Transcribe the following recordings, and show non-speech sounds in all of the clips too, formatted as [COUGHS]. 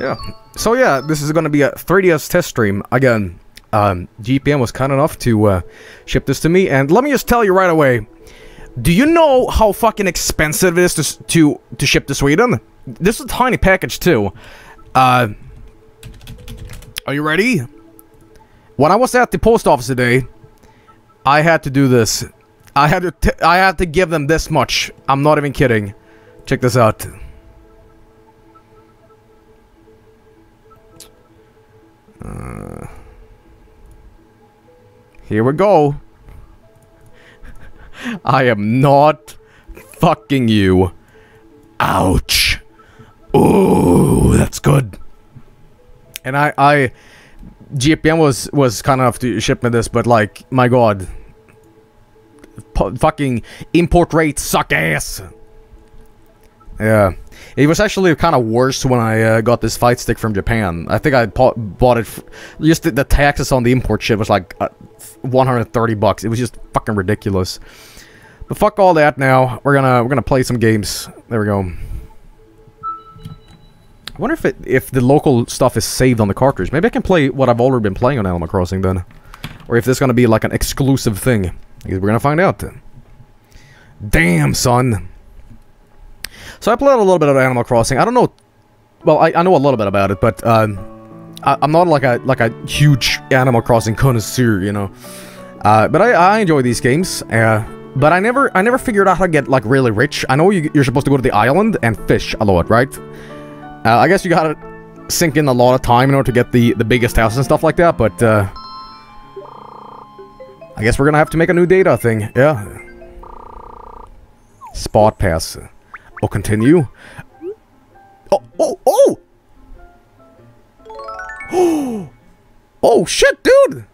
Yeah. So yeah, this is going to be a 3DS test stream. Again, um, GPM was kind enough to uh, ship this to me, and let me just tell you right away. Do you know how fucking expensive it is to to, to ship to Sweden? This is a tiny package too. Uh, are you ready? When I was at the post office today, I had to do this. I had to I had to give them this much. I'm not even kidding. Check this out. Uh, here we go. [LAUGHS] I am not fucking you. Ouch. Ooh, that's good. And I, I, GPM was was kind enough to ship me this, but like, my god, P fucking import rates suck ass. Yeah. It was actually kind of worse when I uh, got this fight stick from Japan. I think I bought it. just the, the, taxes on the import shit was like uh, 130 bucks. It was just fucking ridiculous. But fuck all that. Now we're gonna we're gonna play some games. There we go. I wonder if it if the local stuff is saved on the cartridge. Maybe I can play what I've already been playing on Animal Crossing then, or if this is gonna be like an exclusive thing. We're gonna find out. Damn, son. So I played a little bit of Animal Crossing. I don't know. Well, I, I know a little bit about it, but um, I, am not like a like a huge Animal Crossing connoisseur, you know. Uh, but I, I enjoy these games. Uh, but I never I never figured out how to get like really rich. I know you, you're supposed to go to the island and fish a lot, right? Uh, I guess you gotta sink in a lot of time in order to get the the biggest house and stuff like that. But uh, I guess we're gonna have to make a new data thing. Yeah. Spot pass. Oh, continue. Oh, oh, oh! Oh! [GASPS] Oh, shit, dude!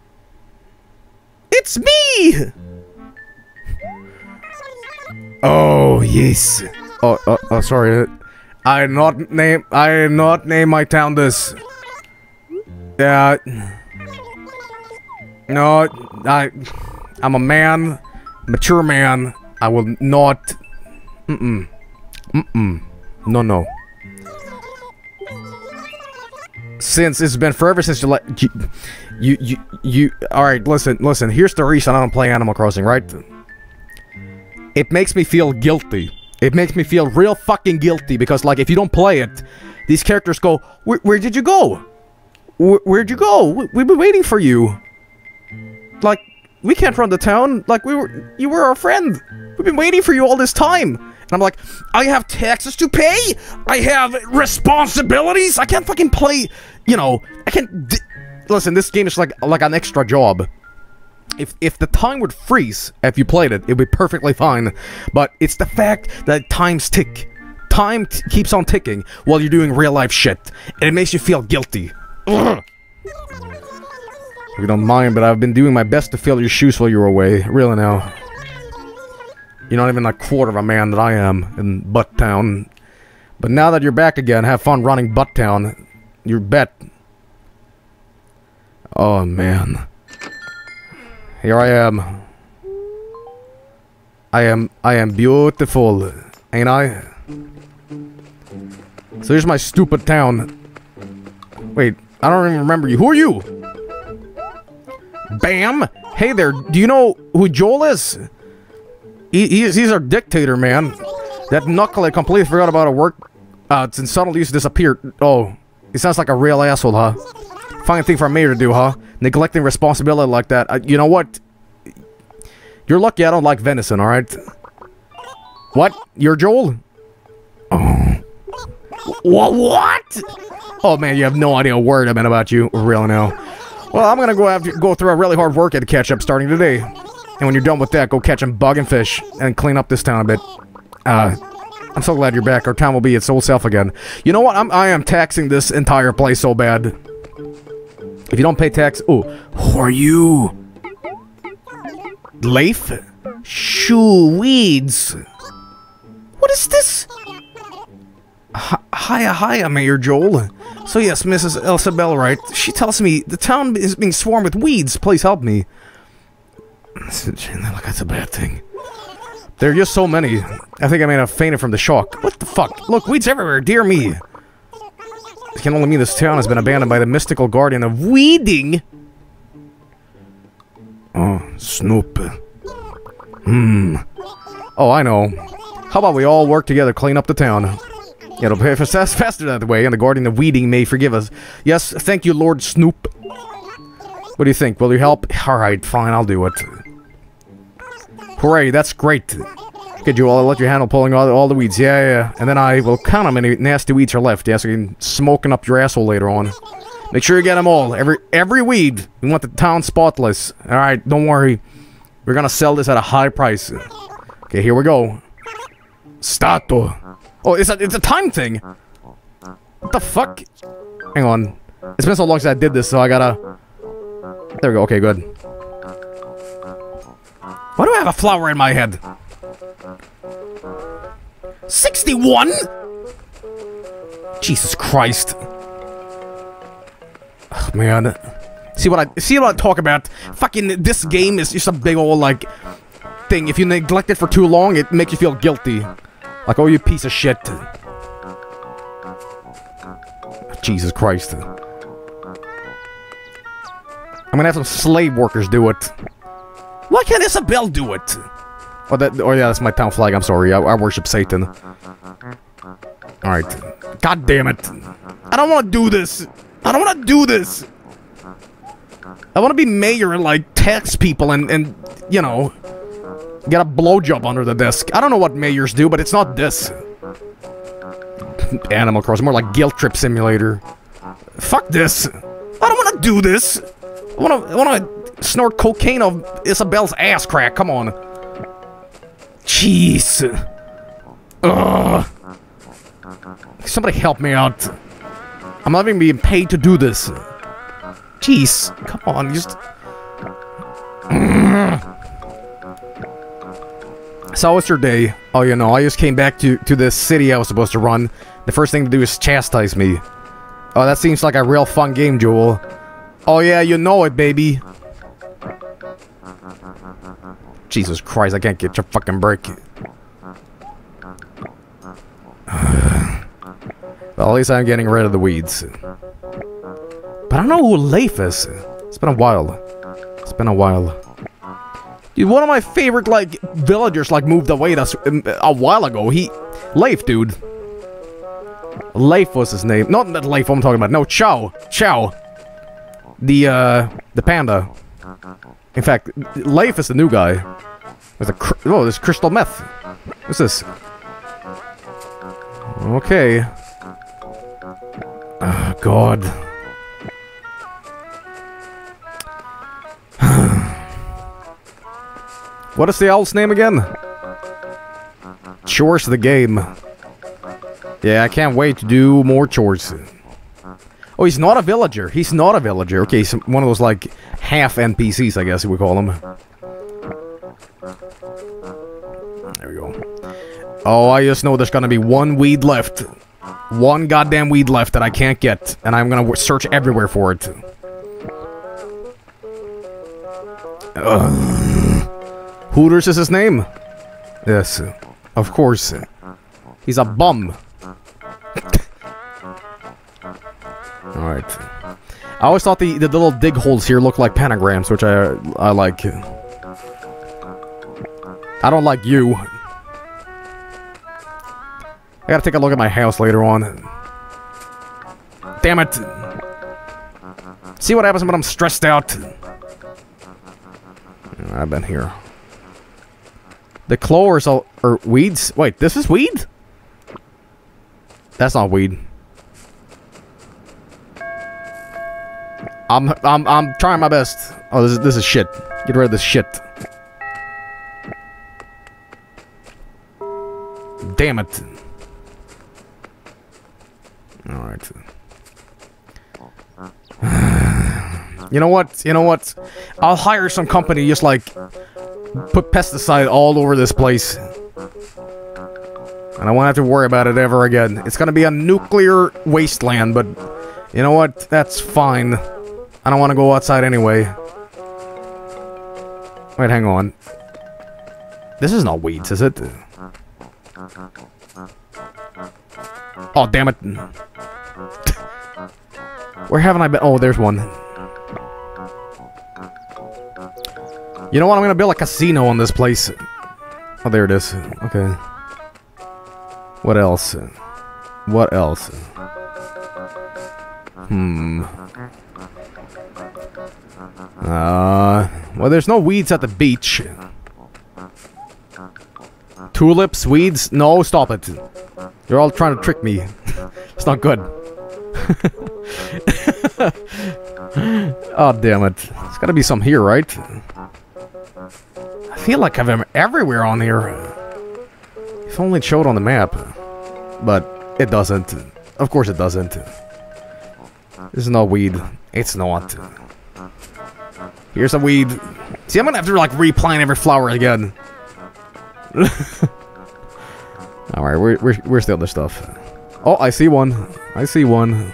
It's me! [LAUGHS] Oh, yes. Oh, oh, oh sorry. I not name, I not name my town this. Yeah. No, I, I'm a man, mature man. I will not, mm-mm. Mm-mm. No, no. Since it's been forever since you let you, you, you. All right, listen, listen. Here's the reason I don't play Animal Crossing, right? It makes me feel guilty. It makes me feel real fucking guilty because, like, if you don't play it, these characters go, "Where, where did you go? Where, where'd you go? We, we've been waiting for you." Like, we can't run the town. Like, we were, you were our friend. We've been waiting for you all this time. And I'm like, I have taxes to pay. I have responsibilities. I can't fucking play. You know, I can't. Listen, this game is like like an extra job. If if the time would freeze if you played it, it'd be perfectly fine. But it's the fact that times tick. Time keeps on ticking while you're doing real life shit, and it makes you feel guilty. Ugh. If you don't mind, but I've been doing my best to fill your shoes while you were away. Really now. You're not even a quarter of a man that I am in Butttown. But now that you're back again, have fun running Butttown. You bet. Oh, man. Here I am. I am, I am beautiful, ain't I? So here's my stupid town. Wait, I don't even remember you. Who are you? Bam! Hey there, do you know who Joel is? He, he's, he's our dictator, man. That knucklehead completely forgot about a work. Uh, since suddenly used to disappear. Oh, he sounds like a real asshole, huh? Fine thing for a mayor to do, huh? Neglecting responsibility like that. Uh, you know what? You're lucky I don't like venison, alright? What? You're Joel? Oh. What? What? Oh man, you have no idea a word I meant about you. Really now. Well, I'm gonna go have to go through a really hard workout to catch up starting today. And when you're done with that, go catch some bug and fish and clean up this town a bit. Uh, I'm so glad you're back. Our town will be its old self again. You know what? I'm, I am taxing this entire place so bad. If you don't pay tax... Oh, who are you? Leif? Shoo, weeds. What is this? Hiya, hiya, Mayor Joel. So yes, Mrs. Elsa Bellwright. She tells me the town is being swarmed with weeds. Please help me. That's a bad thing. There are just so many. I think I may have fainted from the shock. What the fuck? Look, weeds everywhere. Dear me. It can only mean this town has been abandoned by the mystical guardian of weeding. Oh, Snoop. Hmm. Oh, I know. How about we all work together, clean up the town? It'll pay for us faster that way, and the guardian of weeding may forgive us. Yes, thank you, Lord Snoop. What do you think? Will you help? Alright, fine, I'll do it. Hooray, that's great. Could you all let you handle pulling all, all the weeds? Yeah, yeah. And then I will count how many nasty weeds are left. Yeah, so you can smoking up your asshole later on. Make sure you get them all. Every every weed. We want the town spotless. Alright, don't worry. We're gonna sell this at a high price. Okay, here we go. Stato. Oh, it's a, it's a time thing. What the fuck? Hang on. It's been so long since I did this, so I gotta... There we go. Okay, good. Why do I have a flower in my head? 61? Jesus Christ. Oh, man. See what I see what I talk about? Fucking this game is just a big old like thing. If you neglect it for too long, it makes you feel guilty. Like, oh, you piece of shit. Jesus Christ. I'm gonna have some slave workers do it. Why can't Isabelle do it? Oh, that. Oh, yeah, that's my town flag. I'm sorry. I, I worship Satan. All right. God damn it! I don't want to do this. I don't want to do this. I want to be mayor and like tax people and and you know get a blowjob under the desk. I don't know what mayors do, but it's not this. [LAUGHS] Animal Crossing, more like Guilt Trip Simulator. Fuck this. I don't want to do this. I want to. I want to snort cocaine of Isabelle's ass crack. Come on. Jeez. Ugh. Somebody help me out. I'm not even being paid to do this. Jeez. Come on, just... [CLEARS THROAT] so your day? Oh, you know, I just came back to, to this city I was supposed to run. The first thing to do is chastise me. Oh, that seems like a real fun game, Joel. Oh yeah, you know it, baby. Jesus Christ, I can't get your fucking break. [SIGHS] well, at least I'm getting rid of the weeds. But I don't know who Leif is. It's been a while. It's been a while. Dude, one of my favorite, like, villagers, like, moved away that's um, a while ago. He... Leif, dude. Leif was his name. Not that Leif I'm talking about. No, Chow. Chow. The, uh, the panda. In fact, Leif is the new guy. There's a oh, there's crystal meth. What's this? Okay. Oh, God. [SIGHS] what is the owl's name again? Chores the game. Yeah, I can't wait to do more chores. Oh, he's not a villager. He's not a villager. Okay, he's one of those, like, half NPCs, I guess we call them. There we go. Oh, I just know there's gonna be one weed left. One goddamn weed left that I can't get. And I'm gonna search everywhere for it. Ugh. Hooters is his name? Yes, of course. He's a bum. Alright. I always thought the, the little dig holes here look like pentagrams, which I, I like. I don't like you. I gotta take a look at my house later on. Damn it! See what happens when I'm stressed out. I've been here. The clovers are, are weeds. Wait, this is weed? That's not weed. I'm I'm I'm trying my best. Oh, this is this is shit. Get rid of this shit. Damn it. Alright. [SIGHS] you know what? You know what? I'll hire some company just like put pesticide all over this place. And I won't have to worry about it ever again. It's gonna be a nuclear wasteland, but you know what? That's fine. I don't want to go outside anyway. Wait, hang on. This is not weeds, is it? Oh, damn it. [LAUGHS] Where haven't I been? Oh, there's one. You know what? I'm gonna build a casino on this place. Oh, there it is. Okay. What else? What else? Hmm. Uh, well, there's no weeds at the beach. Tulips, weeds? No, stop it. You're all trying to trick me. [LAUGHS] it's not good. [LAUGHS] oh, damn it. There's gotta be some here, right? I feel like I've been everywhere on here. If only it showed on the map. But it doesn't. Of course it doesn't. This is not weed. It's not. Here's a weed. See, I'm gonna have to like replant every flower again. [LAUGHS] Alright, where, where's the other stuff? Oh, I see one. I see one.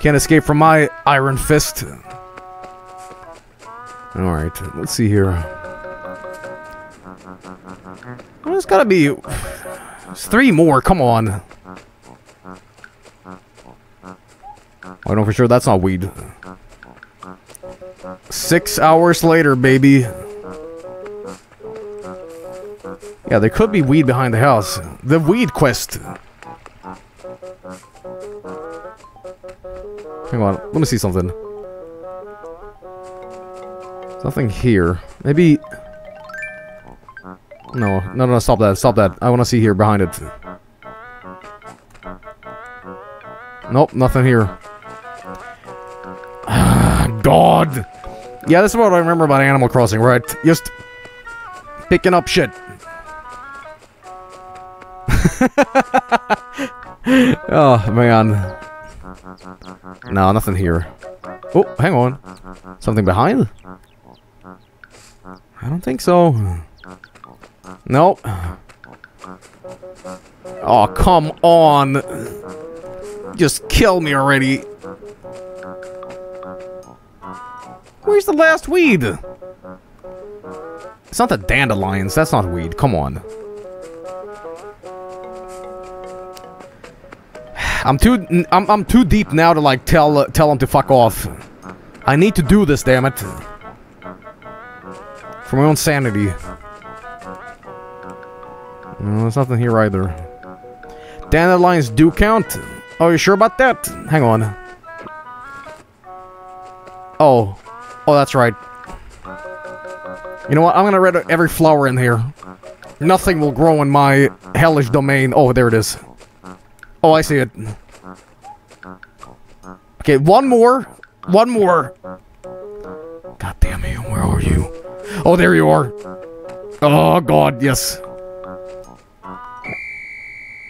Can't escape from my iron fist. Alright, let's see here. There's gotta be... There's [SIGHS] three more, come on. Oh, I know for sure that's not weed. Six hours later, baby. Yeah, there could be weed behind the house. The weed quest. Hang on, let me see something. Nothing here. Maybe... No, no, no, stop that, stop that. I want to see here behind it. Nope, nothing here. God! Yeah, this is what I remember about Animal Crossing, right? Just picking up shit. [LAUGHS] oh, man. No, nothing here. Oh, hang on. Something behind? I don't think so. Nope. Oh, come on. Just kill me already. Where's the last weed? It's not the dandelions. That's not weed. Come on. I'm too I'm, I'm too deep now to like tell uh, tell them to fuck off. I need to do this, damn it. For my own sanity. No, there's nothing here either. Dandelions do count. Are you sure about that? Hang on. Oh. Oh, that's right. You know what? I'm gonna read every flower in here. Nothing will grow in my hellish domain. Oh, there it is. Oh, I see it. Okay, one more. One more. God damn you, where are you? Oh, there you are. Oh, God, yes.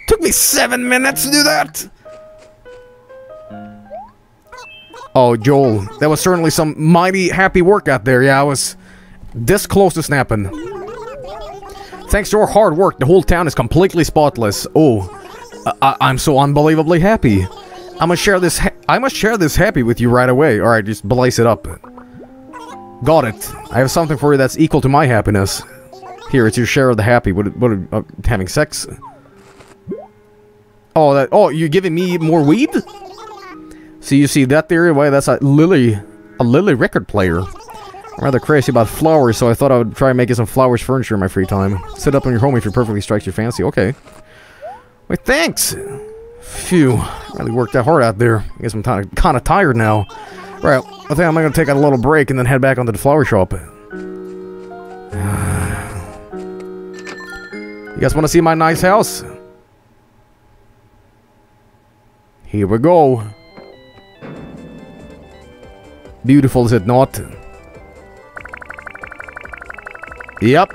Took me seven minutes to do that! Oh, Joel, that was certainly some mighty happy work out there. Yeah, I was this close to snapping. Thanks to your hard work, the whole town is completely spotless. Oh, I I'm so unbelievably happy. I must share this. I must share this happy with you right away. All right, just blaze it up. Got it. I have something for you that's equal to my happiness. Here, it's your share of the happy. What? What? Uh, having sex? Oh, that. Oh, you're giving me more weed? So you see that theory? Why that's a Lily, a Lily record player. I'm rather crazy about flowers, so I thought I would try making some flowers furniture in my free time. Set up on your home if it perfectly strikes your fancy. Okay. Wait, thanks. Phew, really worked that hard out there. I guess I'm kind of tired now. Right, I think I'm gonna take a little break and then head back onto the flower shop. [SIGHS] You guys want to see my nice house? Here we go. Beautiful, is it not? Yep.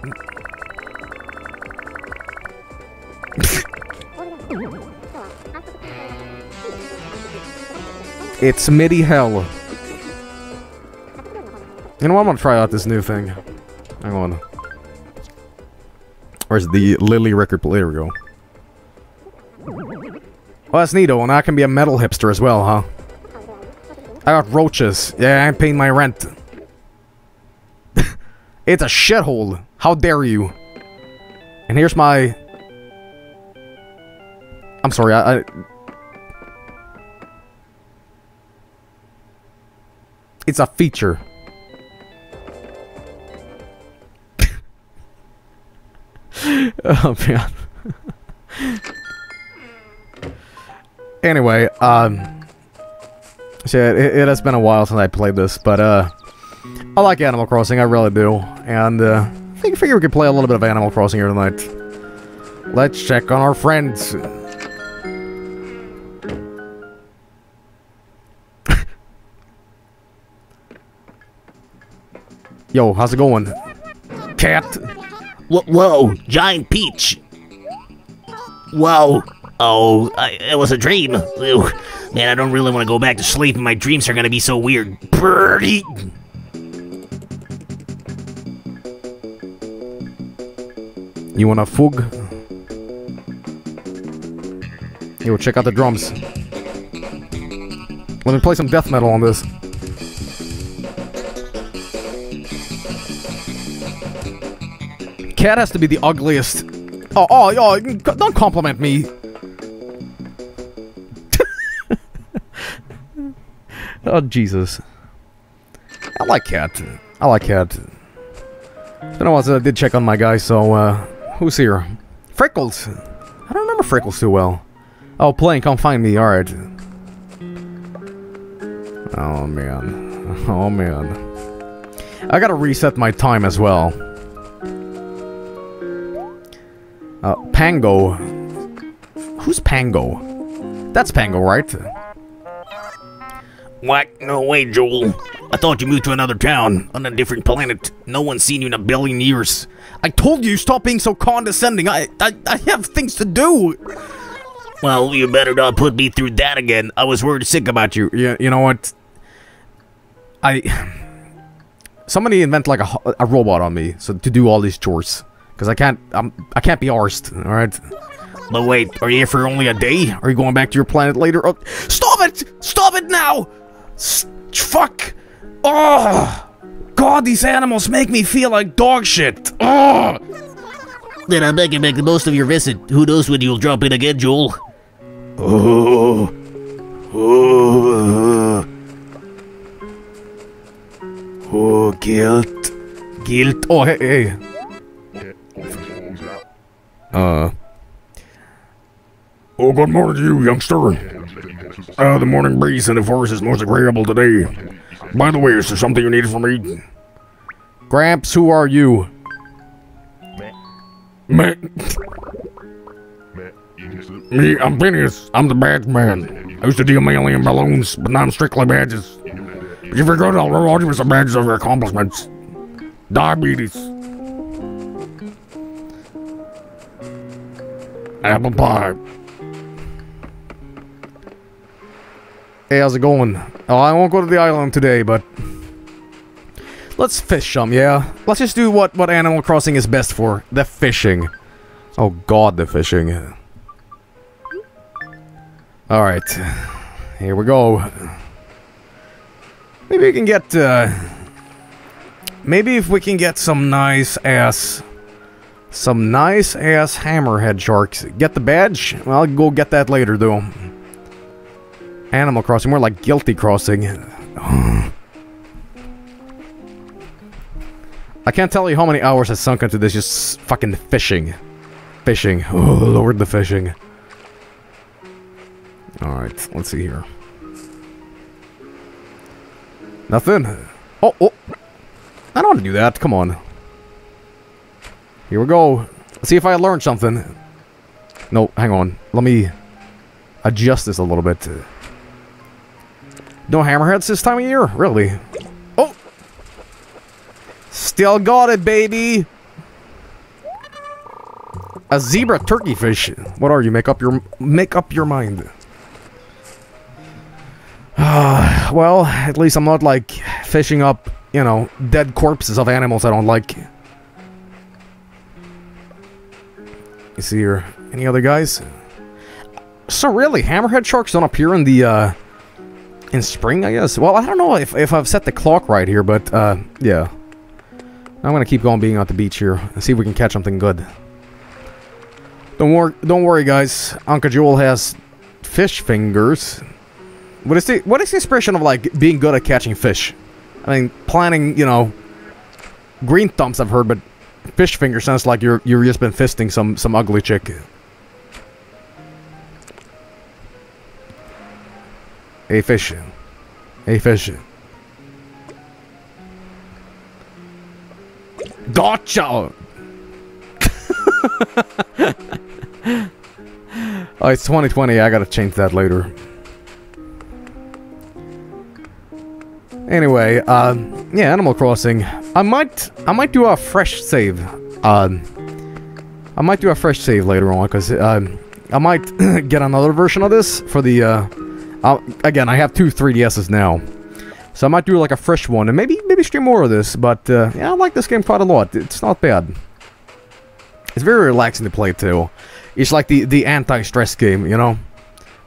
it's MIDI hell. You know what? I'm gonna try out this new thing. Hang on. Where's the Lily record player? There we go. Oh, that's neato, and I can be a metal hipster as well, huh? I got roaches. Yeah, I'm paying my rent. [LAUGHS] it's a shithole. How dare you? And here's my... I'm sorry, I... I... It's a feature. [LAUGHS] oh man. [LAUGHS] anyway, um, shit, it, it has been a while since I played this, but uh, I like Animal Crossing, I really do, and uh, I think figure we could play a little bit of Animal Crossing here tonight. Let's check on our friends. [LAUGHS] Yo, how's it going? Cat. Whoa, whoa, giant peach. Whoa. Oh, I, it was a dream. Ew. Man, I don't really want to go back to sleep, my dreams are gonna be so weird. Birdie. You want a fug? Yo, check out the drums. Let me play some death metal on this. Cat has to be the ugliest. Oh, oh, oh, don't compliment me. Oh, Jesus. I like Cat. I like Cat. It's been a while since I did check on my guy, so, uh, who's here? Freckles! I don't remember Freckles too well. Oh, playing, come find me, alright. Oh, man. [LAUGHS] Oh, man. I gotta reset my time as well. Uh, Pango. Who's Pango? That's Pango, right? What? No way, Joel. I thought you moved to another town, on a different planet. No one's seen you in a billion years. I told you, stop being so condescending. I, I, I have things to do. Well, you better not put me through that again. I was worried sick about you. You, you know what? I... Somebody invent like a, a robot on me, so to do all these chores. Because I can't, I'm, I can't be arsed, alright? But wait, are you here for only a day? Are you going back to your planet later? Oh, stop it! Stop it now! S fuck! Oh! God, these animals make me feel like dog shit! Oh! Then I bet you make the most of your visit. Who knows when you'll drop in again, Joel? Oh. Oh. Oh, guilt. Guilt. Oh, hey, hey. Uh. Oh, good morning to you, youngster. Uh, the morning breeze in the forest is most agreeable today. By the way, is there something you need from me? Gramps, who are you? Me. Me, I'm Phineas. I'm the badge man. I used to deal mainly in balloons, but now I'm strictly badges. If you're good, I'll reward you with some badges of your accomplishments. Diabetes. Apple pie. Hey, how's it going? Oh, I won't go to the island today, but... Let's fish some, yeah? Let's just do what, what Animal Crossing is best for. The fishing. Oh god, the fishing. Alright. Here we go. Maybe we can get, uh... Maybe if we can get some nice ass... Some nice ass hammerhead sharks. Get the badge? Well, I'll go get that later, though. Animal Crossing, more like Guilty Crossing. I can't tell you how many hours I sunk into this just fucking fishing. Fishing. Oh, lord, the fishing. Alright, let's see here. Nothing? Oh, oh! I don't want to do that, come on. Here we go. Let's see if I learned something. No, hang on. Let me adjust this a little bit. No hammerheads this time of year? Really? Oh! Still got it, baby! A zebra turkey fish. What are you? Make up your make up your mind. Uh, [SIGHS] well, at least I'm not like fishing up, you know, dead corpses of animals I don't like. You see here, any other guys? So really, hammerhead sharks don't appear in the, uh, in spring, I guess? Well, I don't know if, if I've set the clock right here, but, uh, yeah. I'm gonna keep going being at the beach here and see if we can catch something good. Don't worry, don't worry, guys. Uncle Joel has fish fingers. What is the what is the expression of like being good at catching fish? I mean, planning, you know, green thumbs I've heard, but fish finger sounds like you're you're just been fisting some some ugly chick. Hey fish. Hey fish. Gotcha! [LAUGHS] oh, it's 2020. I gotta change that later. Anyway, um, yeah, Animal Crossing. I might, I might do a fresh save. Um, I might do a fresh save later on because um, I might [COUGHS] get another version of this for the. Uh, I'll, again, I have two 3DSs now, so I might do like a fresh one and maybe maybe stream more of this. But uh, yeah, I like this game quite a lot. It's not bad. It's very relaxing to play too. It's like the the anti-stress game, you know.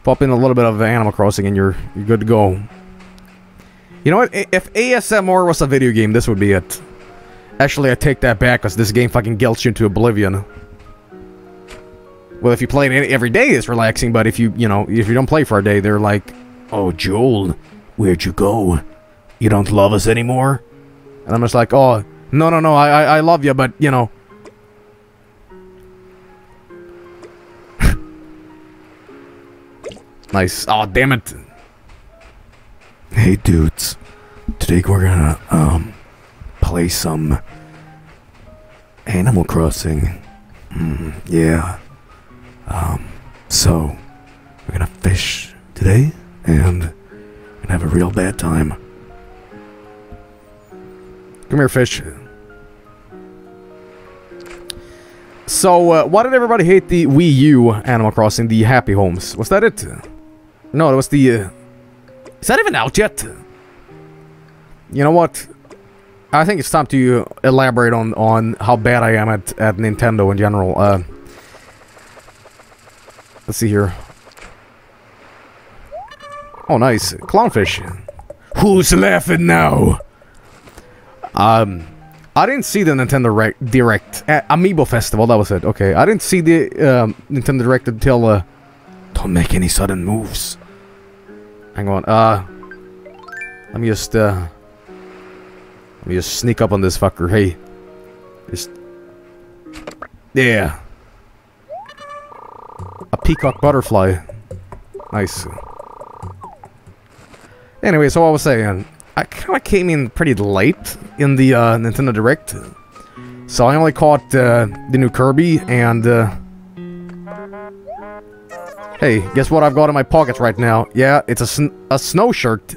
Pop in a little bit of Animal Crossing and you're you're good to go. You know what? If ASMR was a video game, this would be it. Actually, I take that back because this game fucking guilts you into oblivion. Well, if you play it every day, it's relaxing, but if you, you know, if you don't play for a day, they're like, Oh, Joel, where'd you go? You don't love us anymore? And I'm just like, Oh, no, no, no, I, I, I love you, but, you know. [LAUGHS] nice. Oh, damn it. Hey dudes, today we're gonna um play some Animal Crossing. Mm, yeah. Um, so we're gonna fish today and gonna have a real bad time. Come here, fish. So, uh, why did everybody hate the Wii U Animal Crossing, the Happy Homes? Was that it? No, it was the. Uh, is that even out yet? You know what? I think it's time to elaborate on, on how bad I am at, at Nintendo in general. Uh, let's see here. Oh, nice. Clownfish. Who's laughing now? Um, I didn't see the Nintendo Re Direct. Uh, Amiibo Festival, that was it. Okay, I didn't see the um, Nintendo Direct until... Uh, don't make any sudden moves. Hang on, uh... Let me just, uh... Let me just sneak up on this fucker. Hey. Just... Yeah. A peacock butterfly. Nice. Anyway, so I was saying, I kind of came in pretty late in the uh, Nintendo Direct. So I only caught uh, the new Kirby and... Uh, Hey, guess what I've got in my pockets right now? Yeah, it's a, sn a snow shirt.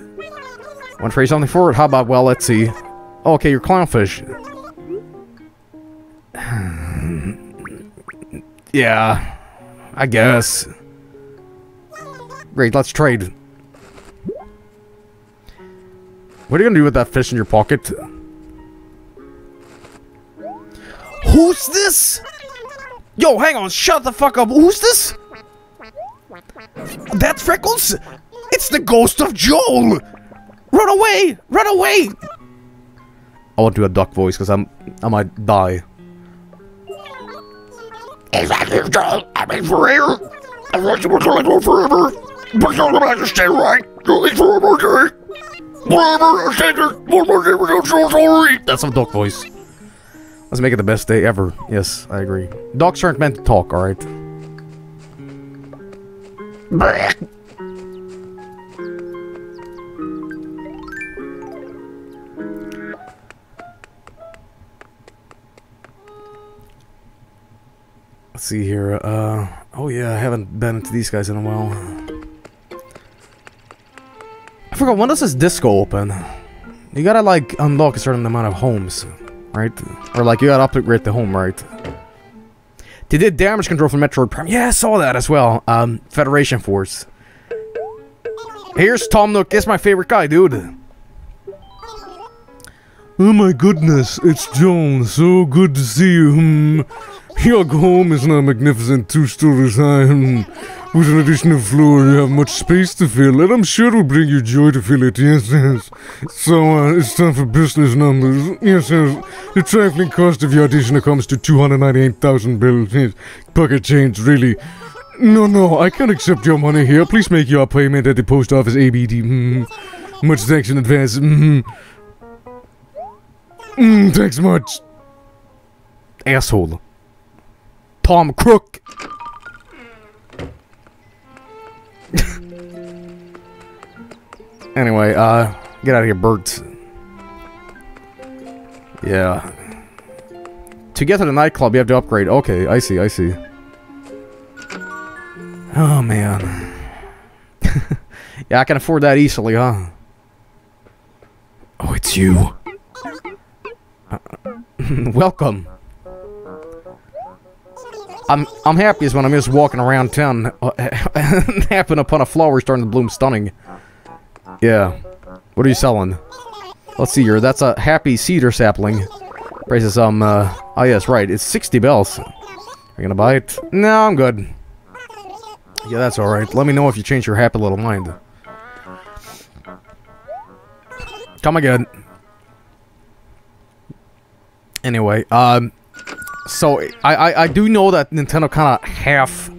Want to trade something for it? How about, well, let's see. Okay, you're clownfish. [SIGHS] yeah, I guess. Great, let's trade. What are you gonna do with that fish in your pocket? Who's this? Yo, hang on, shut the fuck up. Who's this? That's Freckles? It's the ghost of Joel! Run away! Run away! I want to do a duck voice because I'm I might die. Is that you, Joel? I mean, for real? I you were going on forever. But you'll back to stay right. At least for one more day. Forever, I stay there. One more day without Joel sorry. That's a duck voice. Let's make it the best day ever. Yes, I agree. Dogs aren't meant to talk, alright? Let's see here. Uh, oh yeah, I haven't been into these guys in a while. I forgot, when does this disco open? You gotta, like, unlock a certain amount of homes, right? Or, like, you gotta upgrade the home, right? They did damage control for Metroid Prime. Yeah, I saw that as well. Um, Federation Force. Here's Tom Nook. It's my favorite guy, dude. Oh my goodness, it's Joel. So good to see you. Hmm. Your home is now magnificent two stories high. With an additional floor, you have much space to fill, and I'm sure it will bring you joy to fill it. Yes, yes. So, uh, it's time for business numbers. Yes, yes. The trifling cost of your addition comes to 298,000 bills. Yes. Pocket change, really. No, no, I can't accept your money here. Please make your payment at the post office ABD. Mm. Much thanks in advance. Mm. Mm, thanks much. Asshole. Tom Crook. [LAUGHS] anyway, uh, get out of here, Bert. Yeah. To get to the nightclub, you have to upgrade. Okay, I see, I see. Oh, man. [LAUGHS] yeah, I can afford that easily, huh? Oh, it's you. Uh, [LAUGHS] welcome. I'm I'm happiest when I'm just walking around town uh, and [LAUGHS] happen upon a flower starting to bloom stunning. Yeah. What are you selling? Let's see here. That's a happy cedar sapling. Prices um uh oh yes, right. It's 60 bells. Are you gonna buy it? No, I'm good. Yeah, that's alright. Let me know if you change your happy little mind. Come again. Anyway, um so I, I, I do know that Nintendo kind of half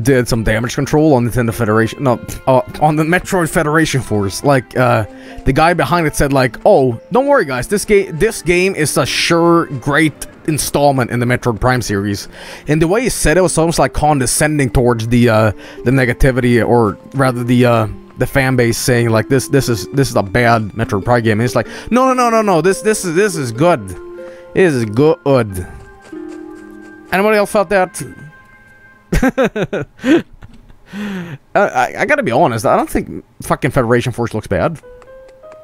did some damage control on Nintendo Federation, no, uh, on the Metroid Federation Force. Like, uh, the guy behind it said, like, "Oh, don't worry, guys. This game, this game is a sure great installment in the Metroid Prime series." And the way he said it was almost like condescending towards the uh, the negativity, or rather the uh, the fan base saying like this this is this is a bad Metroid Prime game. And it's like, no, no, no, no, no. This this is this is good. It is good. Anybody else felt that? I, I, I, gotta be honest. I don't think fucking Federation Force looks bad.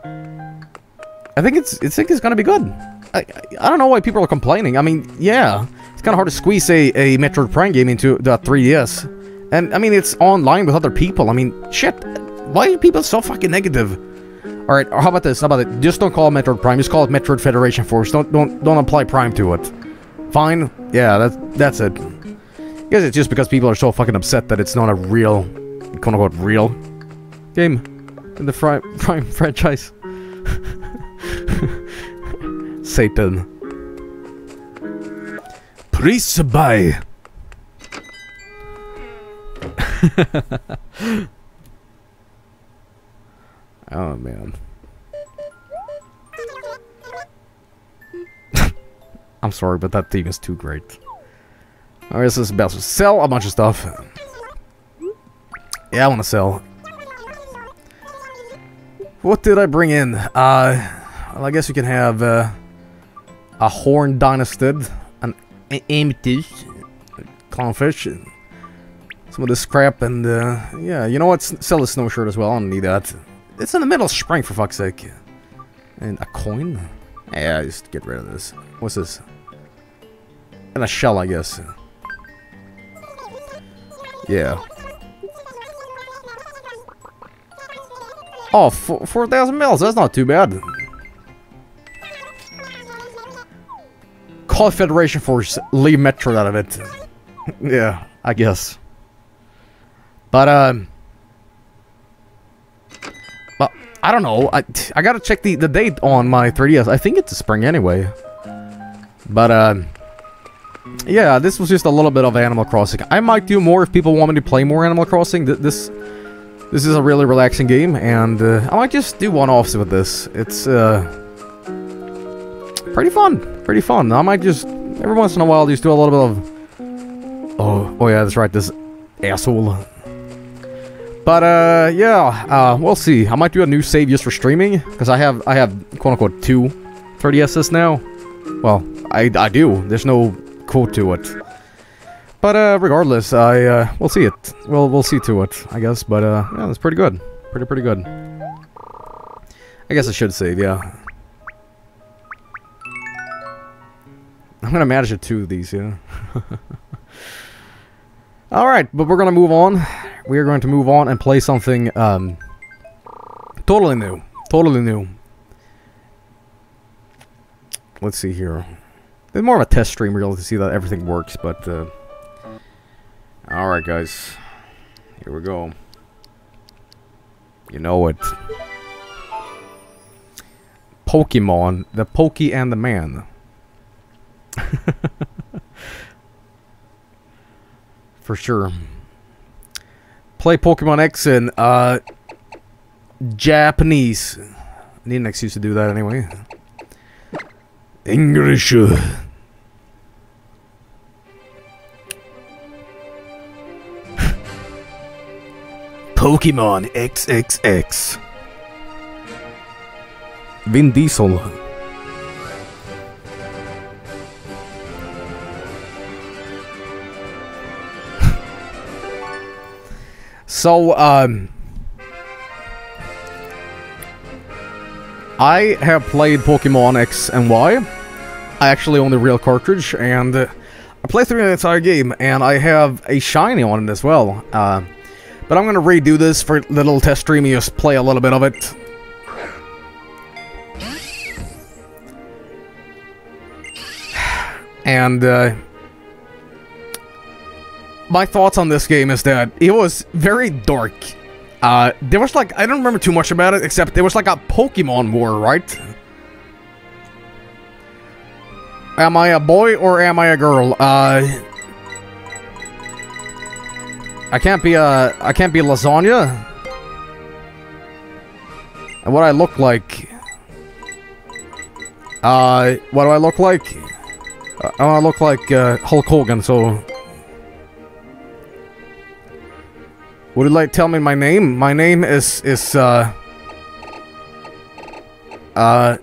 I think it's I think it's gonna be good. I, I don't know why people are complaining. I mean, yeah, it's kind of hard to squeeze a, a Metroid Prime game into the 3DS, and I mean it's online with other people. I mean, shit. Why are people so fucking negative? All right, or how about this? How about it? Just don't call it Metroid Prime. Just call it Metroid Federation Force. Don't don't don't apply Prime to it. Fine. Yeah, that's that's it. I guess it's just because people are so fucking upset that it's not a real, quote unquote, real game in the fri [LAUGHS] Prime franchise. [LAUGHS] Satan. Buy. [LAUGHS] oh man. I'm sorry, but that theme is too great. Alright, this is about to sell a bunch of stuff. Yeah, I want to sell. What did I bring in? Uh, well, I guess you can have uh, a horn dynastid, an amethyst, clownfish, some of this scrap, and uh, yeah, you know what? Sell the snow shirt as well. I don't need that. It's in the middle of spring, for fuck's sake. And a coin? Yeah, just get rid of this. What's this? And a shell, I guess. Yeah. Oh, 4,000 mils. That's not too bad. Call Federation Force. Leave Metro out of it. [LAUGHS] yeah, I guess. But, um... I don't know. I, I gotta check the, the date on my 3DS. I think it's spring anyway. But, um... Yeah, this was just a little bit of Animal Crossing. I might do more if people want me to play more Animal Crossing. This this is a really relaxing game, and uh, I might just do one-offs with this. It's uh, pretty fun. Pretty fun. I might just, every once in a while, just do a little bit of... Oh, oh yeah, that's right, this asshole. But, uh, yeah, uh, we'll see. I might do a new save just for streaming, because I have, I have, quote-unquote, two 3DSs now. Well, I, I do. There's no quote to it. But uh, regardless, I uh, we'll see it. We'll we'll see to it, I guess. But uh, yeah, that's pretty good. Pretty pretty good. I guess I should save, yeah. I'm gonna manage it two of these, yeah. [LAUGHS] All right, but we're gonna move on. We are going to move on and play something um, totally new, totally new. Let's see here. It's more of a test stream really to see that everything works, but uh, alright guys. Here we go. You know it. Pokemon, the Pokey and the Man. [LAUGHS] For sure. Play Pokemon X in uh, Japanese. I need an excuse to do that anyway. English. Pokemon XXX. Vin Diesel. [LAUGHS] so, um. I have played Pokemon X and Y. I actually own the real cartridge, and uh, I played through the entire game, and I have a shiny on it as well. Uh, but I'm gonna redo this for the little test stream and just play a little bit of it. [SIGHS] And uh, my thoughts on this game is that it was very dark. Uh, there was like I don't remember too much about it, except there was like a Pokemon war, right? Am I a boy or am I a girl? Uh, I can't be a I can't be lasagna. And what I look like? Uh, what do I look like? Uh, I look like uh, Hulk Hogan. So, would you like tell me my name? My name is is uh uh.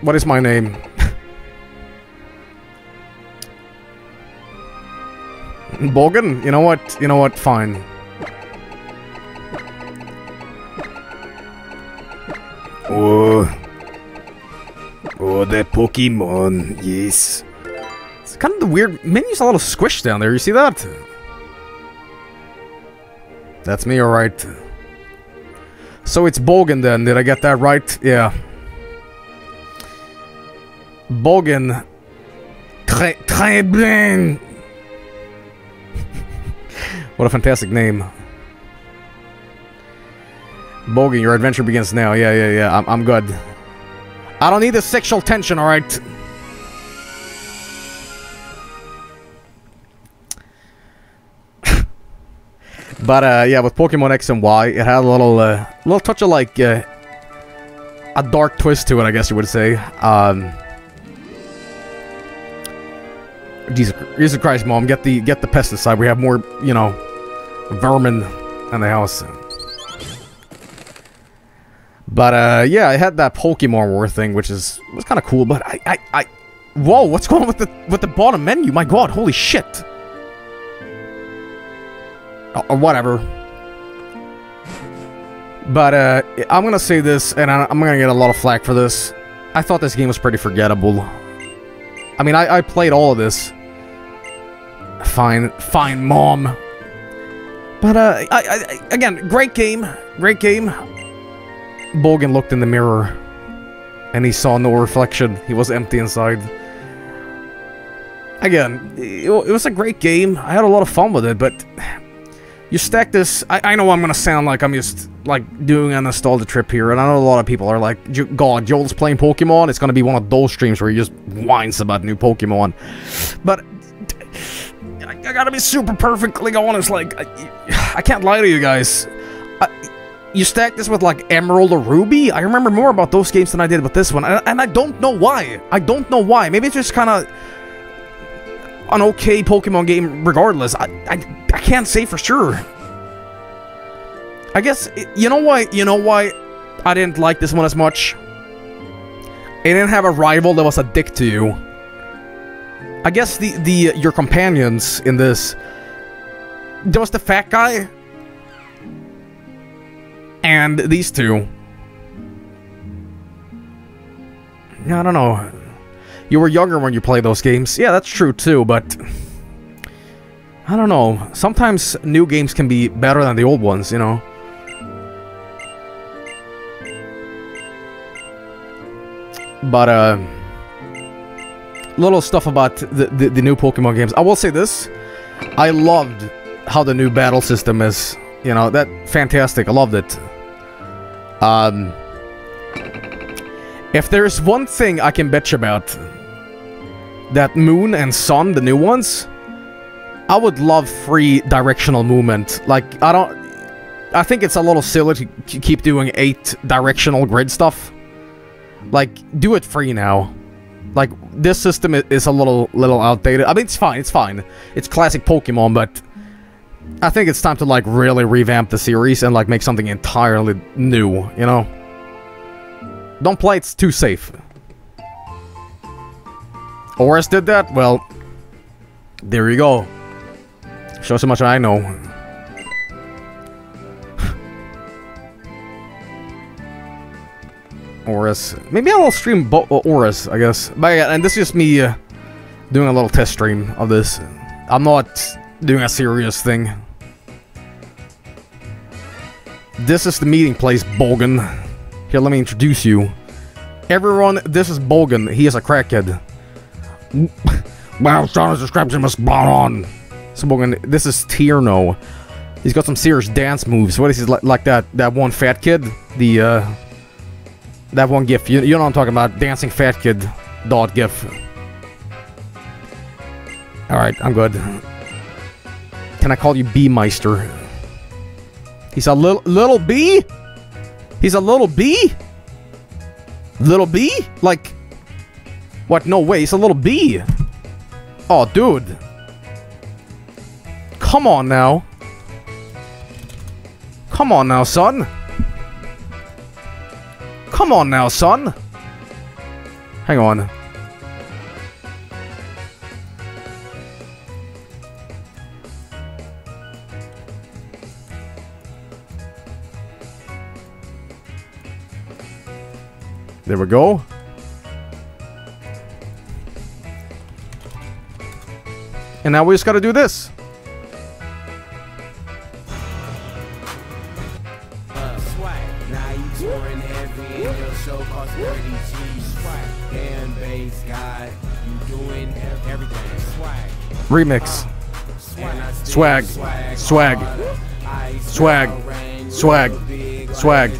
What is my name? [LAUGHS] Bogan? You know what? You know what? Fine. Oh. Oh, the Pokemon. Yes. It's kind of the weird... Menu's a little squished down there. You see that? That's me, alright. So it's Bogan then. Did I get that right? Yeah. Bogan. Très, très bien. what a fantastic name. Bogan, your adventure begins now. Yeah, yeah, yeah. I'm, I'm good. I don't need the sexual tension, alright? [LAUGHS] but, uh, yeah, with Pokemon X and Y, it had a little, uh, little touch of, like, uh, a dark twist to it, I guess you would say. Um... Jesus, Jesus Christ, Mom, get the get the pesticide. We have more, you know, vermin in the house. But uh, yeah, I had that Pokemon War thing, which is was kind of cool. But I, I, I, whoa, what's going on with the with the bottom menu? My God, holy shit! Or, or whatever. But uh, I'm gonna say this, and I'm gonna get a lot of flack for this. I thought this game was pretty forgettable. I mean, I, I played all of this. Fine, fine, mom. But uh, I, I, again, great game, great game. Bogan looked in the mirror, and he saw no reflection. He was empty inside. Again, it, was a great game. I had a lot of fun with it, but you stack this. I, I know I'm gonna sound like I'm just like doing a nostalgia trip here, and I know a lot of people are like, "God, Joel's playing Pokemon." It's gonna be one of those streams where he just whines about new Pokemon. But I, I gotta be super perfectly honest. Like, I, I can't lie to you guys. I, you stack this with like Emerald or Ruby. I remember more about those games than I did with this one, and, and I don't know why. I don't know why. Maybe it's just kind of an okay Pokemon game regardless. I, I, I can't say for sure. I guess, you know why, you know why I didn't like this one as much? It didn't have a rival that was a dick to you. I guess the, the, your companions in this, there was the fat guy, and these two. I don't know. You were younger when you played those games. Yeah, that's true too, but... I don't know. Sometimes new games can be better than the old ones, you know? But, uh... Little stuff about the, the, the new Pokemon games. I will say this. I loved how the new battle system is. You know, that... Fantastic. I loved it. Um... If there's one thing I can bitch about, that Moon and Sun, the new ones, I would love free directional movement. Like, I don't... I think it's a little silly to keep doing eight directional grid stuff. Like, do it free now. Like, this system is a little little outdated. I mean, it's fine, it's fine. It's classic Pokemon, but I think it's time to, like, really revamp the series and, like, make something entirely new, you know? Don't play it's too safe. ORAS did that? Well, there you go. Shows how much I know. ORAS. Maybe I'll stream Bo uh, ORAS, I guess. But yeah, and this is just me uh, doing a little test stream of this. I'm not doing a serious thing. This is the meeting place, Bolgan. Here, let me introduce you. Everyone, this is Bolgan. He is a crackhead. [LAUGHS] Wow, Shauna's description was spot on. So Bolgan, this is Tierno. He's got some serious dance moves. What is he like, like that that one fat kid? The uh that one gif. You, you know I'm talking about? Dancing fat kid dot gif. Alright, I'm good. Can I call you B Meister? He's a little little B? He's a little B? Little B? Like what? No way, he's a little B. Oh, dude. Come on now. Come on now, son. Come on now, son. Hang on. There we go. And now we just gotta do this. Remix. Swag. Swag. Swag. Swag. Swag.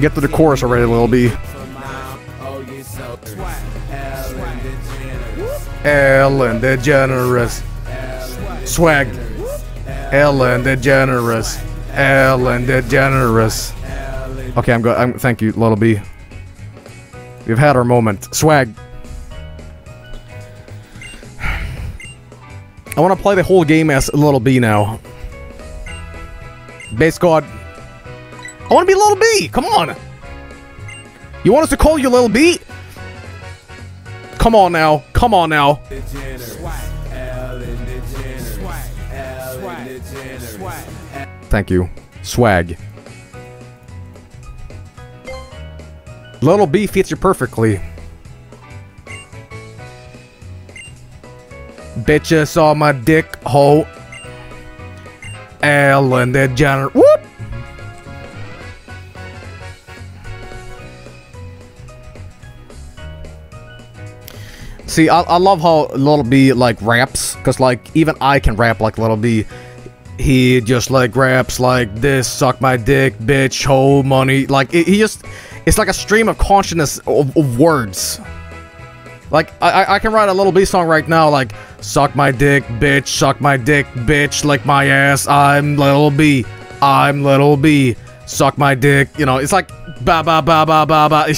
Get to the chorus already, Lil B. Ellen DeGeneres. Swag. Ellen DeGeneres. Ellen DeGeneres. Okay, I'm good. I'm, thank you, Little B. We've had our moment. Swag. I want to play the whole game as Little B now. Base God. I want to be Little B. Come on. You want us to call you Little B? Come on now. Come on now. Thank you. Swag. Little B fits you perfectly. Bitches saw my dick hole. Ellen DeGeneres. Whoop! See, I, I love how Little B like raps, cause like even I can rap like Little B. He just like raps like this, suck my dick, bitch, hoe money. Like it, he just, it's like a stream of consciousness of, of words. Like I, I- can write a Little B song right now, like suck my dick, bitch, suck my dick, bitch, lick my ass. I'm Little B, I'm Little B, suck my dick. You know, it's like ba ba ba ba ba ba.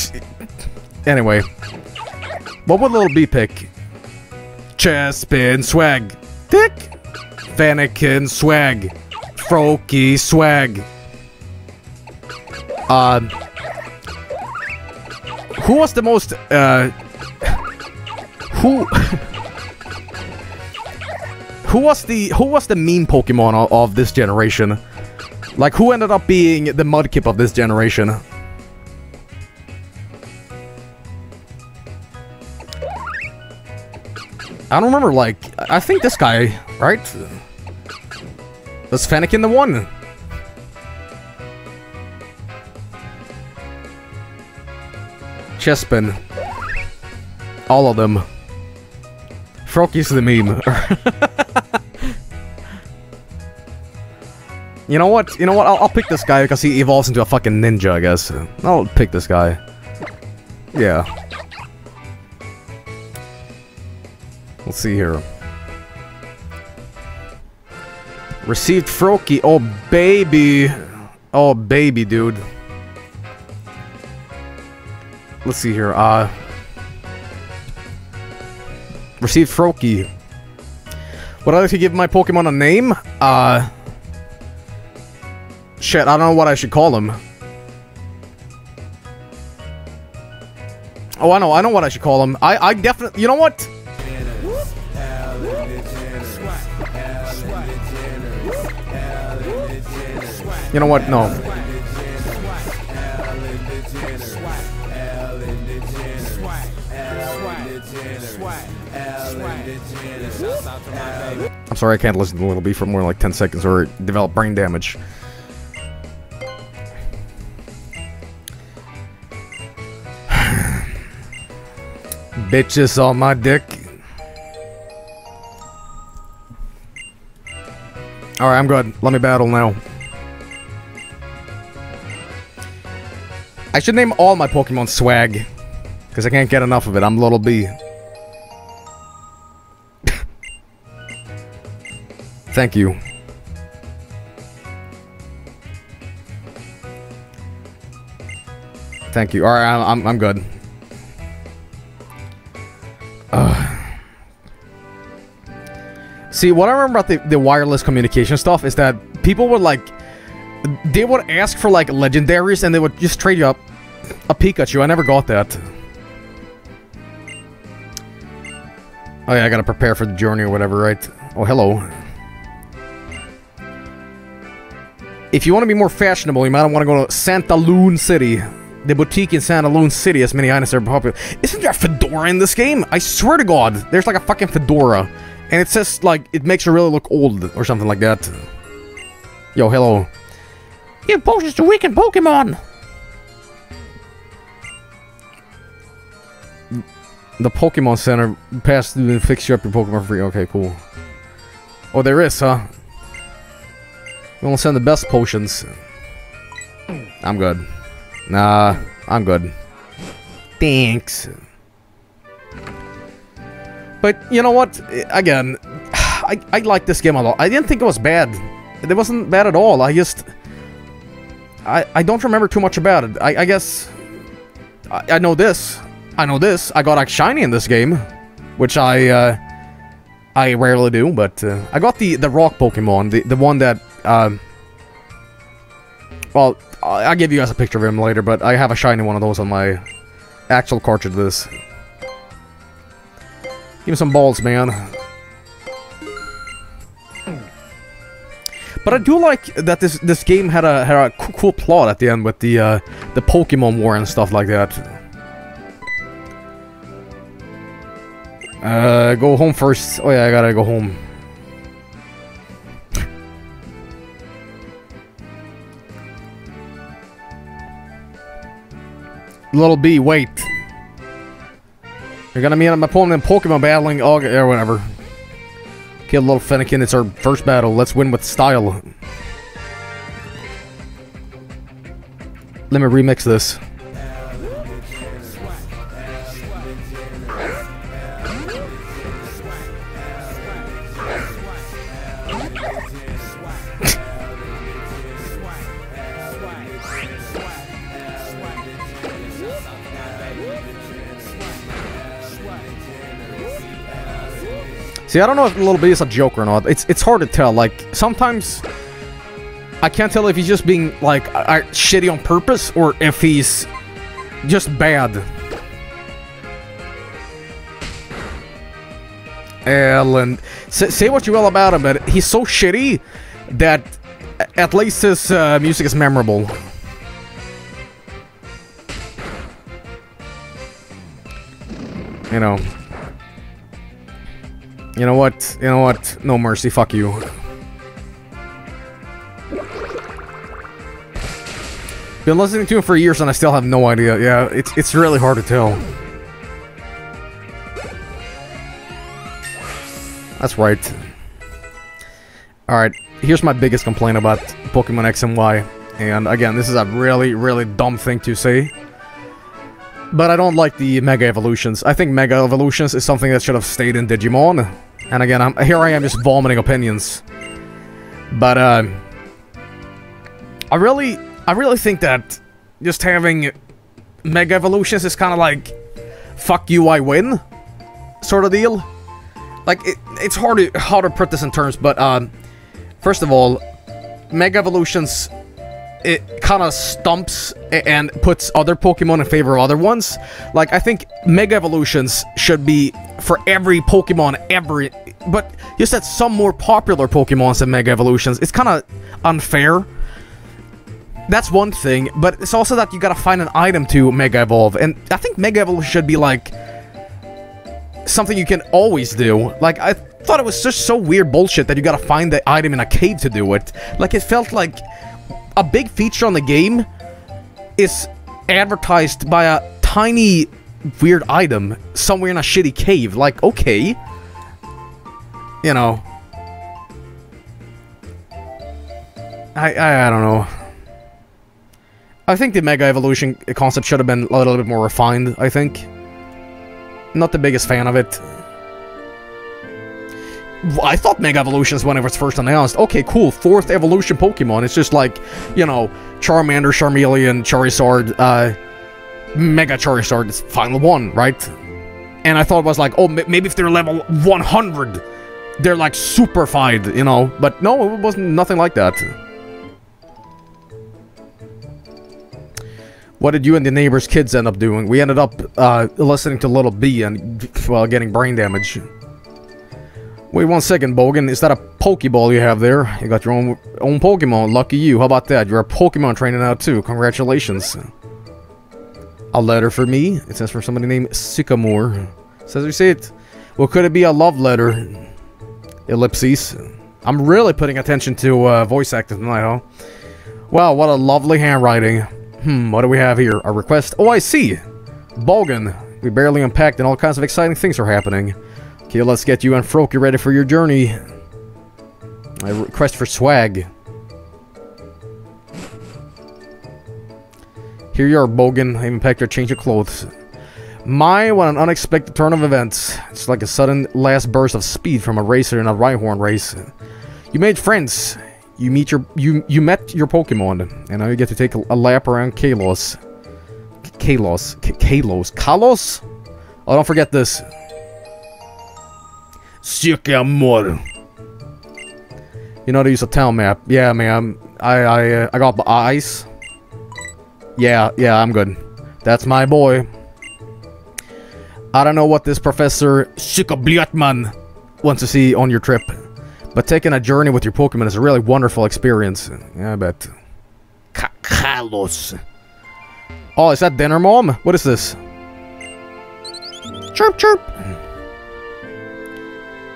Anyway. What would Little B pick? Chespin swag. Dick. Fennekin swag. Froakie swag. Um. Who was the most, uh. Who. who was the. Who was the mean Pokemon of, of this generation? Like, who ended up being the Mudkip of this generation? I don't remember, like, I think this guy, right? Was Fennekin the one? Chespin. All of them. Froakie's the meme. [LAUGHS] you know what? You know what? I'll, I'll pick this guy because he evolves into a fucking ninja, I guess. I'll pick this guy. Yeah. Let's see here. Received Froakie. Oh, baby. Oh, baby, dude. Let's see here. Uh. Received Froakie. Would I like to give my Pokemon a name? Uh. Shit, I don't know what I should call him. Oh, I know, I know what I should call him. I, I definitely, you know what? You know what? No. I'm sorry, I can't listen to Little B for more than like 10 seconds or develop brain damage. [SIGHS] Bitches on my dick. Alright, I'm good. Let me battle now. I should name all my Pokemon Swag. Because I can't get enough of it. I'm Little B. Thank you. Thank you. Alright, I'm, I'm good. See, what I remember about the, the wireless communication stuff is that people would like, they would ask for like legendaries and they would just trade you up a Pikachu. I never got that. Oh yeah, I gotta prepare for the journey or whatever, right? Oh, hello. If you want to be more fashionable, you might want to go to Santalune City. The boutique in Santalune City has many items that are popular. Isn't there a fedora in this game? I swear to God, there's like a fucking fedora. And it says, like, it makes you really look old or something like that. Yo, hello. You potions to weaken Pokemon! The Pokemon Center passed through and fix you up your Pokemon free. Okay, cool. Oh, there is, huh? We will send the best potions. I'm good. Nah, I'm good. Thanks. But you know what? Again, [SIGHS] I, I like this game a lot. I didn't think it was bad. It wasn't bad at all. I just... I, I don't remember too much about it. I, I guess... I, I know this. I know this. I got a shiny in this game. Which I, uh... I rarely do, but... Uh, I got the, the rock Pokemon. The, the one that, um... Well, I'll give you guys a picture of him later, but I have a shiny one of those on my actual cartridge this. Give me some balls, man. But I do like that this this game had a had a cool plot at the end with the uh, the Pokemon War and stuff like that. Uh, go home first. Oh yeah, I gotta go home. Little B, wait. You're gonna meet my opponent in Pokemon battling all or whatever. Kill little Fennekin, it's our first battle. Let's win with style. Let me remix this. See, I don't know if Little B is a joke or not. It's it's hard to tell. Like, sometimes... I can't tell if he's just being, like, shitty on purpose or if he's just bad. Ellen. Say, say what you will about him, but he's so shitty that at least his uh, music is memorable. You know. You know what? You know what? No mercy. Fuck you. Been listening to him for years and I still have no idea. Yeah, it's it's really hard to tell. That's right. Alright, here's my biggest complaint about Pokemon X and Y. And again, this is a really, really dumb thing to say. But I don't like the Mega Evolutions. I think Mega Evolutions is something that should have stayed in Digimon. And again, I'm, here I am just vomiting opinions. But uh, I really, I really think that just having Mega Evolutions is kind of like, fuck you, I win, sort of deal. Like it, it's hard to hard to put this in terms, but um, first of all, Mega Evolutions it kind of stumps and puts other Pokemon in favor of other ones. Like, I think Mega Evolutions should be for every Pokemon ever, but just that some more popular Pokemons than Mega Evolutions. It's kind of unfair. That's one thing, but it's also that you gotta find an item to Mega Evolve, and I think Mega Evolution should be like something you can always do. Like, I thought it was just so weird bullshit that you gotta find the item in a cave to do it. Like, it felt like a big feature on the game is advertised by a tiny weird item somewhere in a shitty cave. Like, okay. You know. I, I, I don't know. I think the Mega Evolution concept should have been a little bit more refined, I think. Not the biggest fan of it. I thought Mega Evolutions when it was first announced. Okay, cool. Fourth evolution Pokemon. It's just like, you know, Charmander, Charmeleon, Charizard, uh, Mega Charizard is final one, right? And I thought it was like, oh, maybe if they're level 100, they're like superfied, you know? But no, it wasn't nothing like that. What did you and the neighbor's kids end up doing? We ended up uh, listening to Little B and, well, getting brain damage. Wait one second, Bogan. Is that a Pokeball you have there? You got your own own Pokemon. Lucky you. How about that? You're a Pokemon trainer now too. Congratulations. A letter for me. It says from somebody named Sycamore. Says you see it. Well, could it be a love letter? Ellipses. I'm really putting attention to uh, voice acting tonight, huh? Wow, what a lovely handwriting. Hmm, what do we have here? A request? Oh, I see. Bogan. We barely unpacked and all kinds of exciting things are happening. Okay, let's get you and Froakie ready for your journey. A request for swag. Here you are, Bogan. I even packed your change of clothes. My, what an unexpected turn of events. It's like a sudden last burst of speed from a racer in a Rhyhorn race. You made friends. You meet your you you met your Pokemon, and now you get to take a, lap around Kalos. Kalos, Kalos, Kalos. Oh, don't forget this. Sycamore. You know how to use a town map. Yeah, man. I I uh, I got the eyes. Yeah, yeah, I'm good. That's my boy. I don't know what this Professor Sycabliatman wants to see on your trip, but taking a journey with your Pokemon is a really wonderful experience. Yeah, I bet. Ka- Kalos. Oh, is that dinner, Mom? What is this? Chirp, chirp.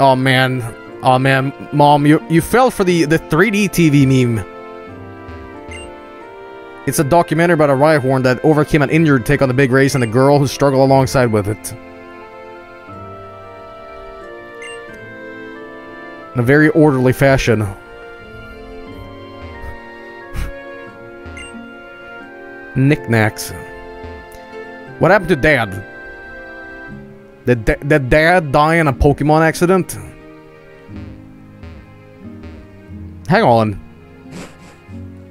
Oh man, oh man, Mom, you you fell for the the 3D TV meme. It's a documentary about a Rhyhorn that overcame an injured take on the big race and the girl who struggled alongside with it. In a very orderly fashion. [LAUGHS] Knickknacks. What happened to Dad? Did, did Dad die in a Pokemon accident? Hang on.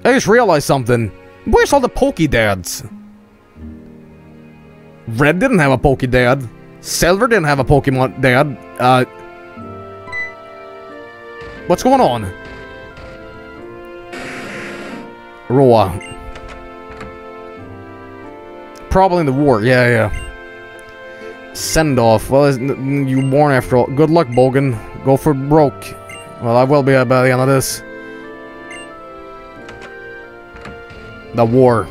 I just realized something. Where's all the Pokedads? Red didn't have a Pokedad. Silver didn't have a Pokemon dad. Uh. What's going on? Roa. Probably in the war. Yeah, yeah. Send off. Well, you born after all. Good luck, Bogan. Go for broke. Well, I will be by the end of this. The war.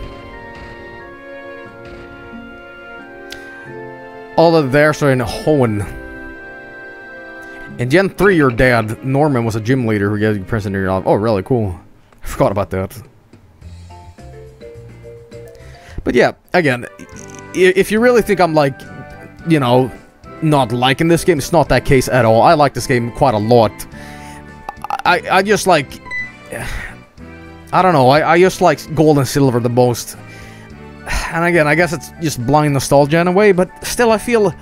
All of theirs are in Hoenn. In Gen 3, your dad, Norman, was a gym leader who gave you in your. Oh, really? Cool. I forgot about that. But yeah, again, if you really think I'm like, you know, not liking this game, it's not that case at all. I like this game quite a lot. I, I just like... I don't know, I, I just like Gold and Silver the most. And again, I guess it's just blind nostalgia in a way, but still I feel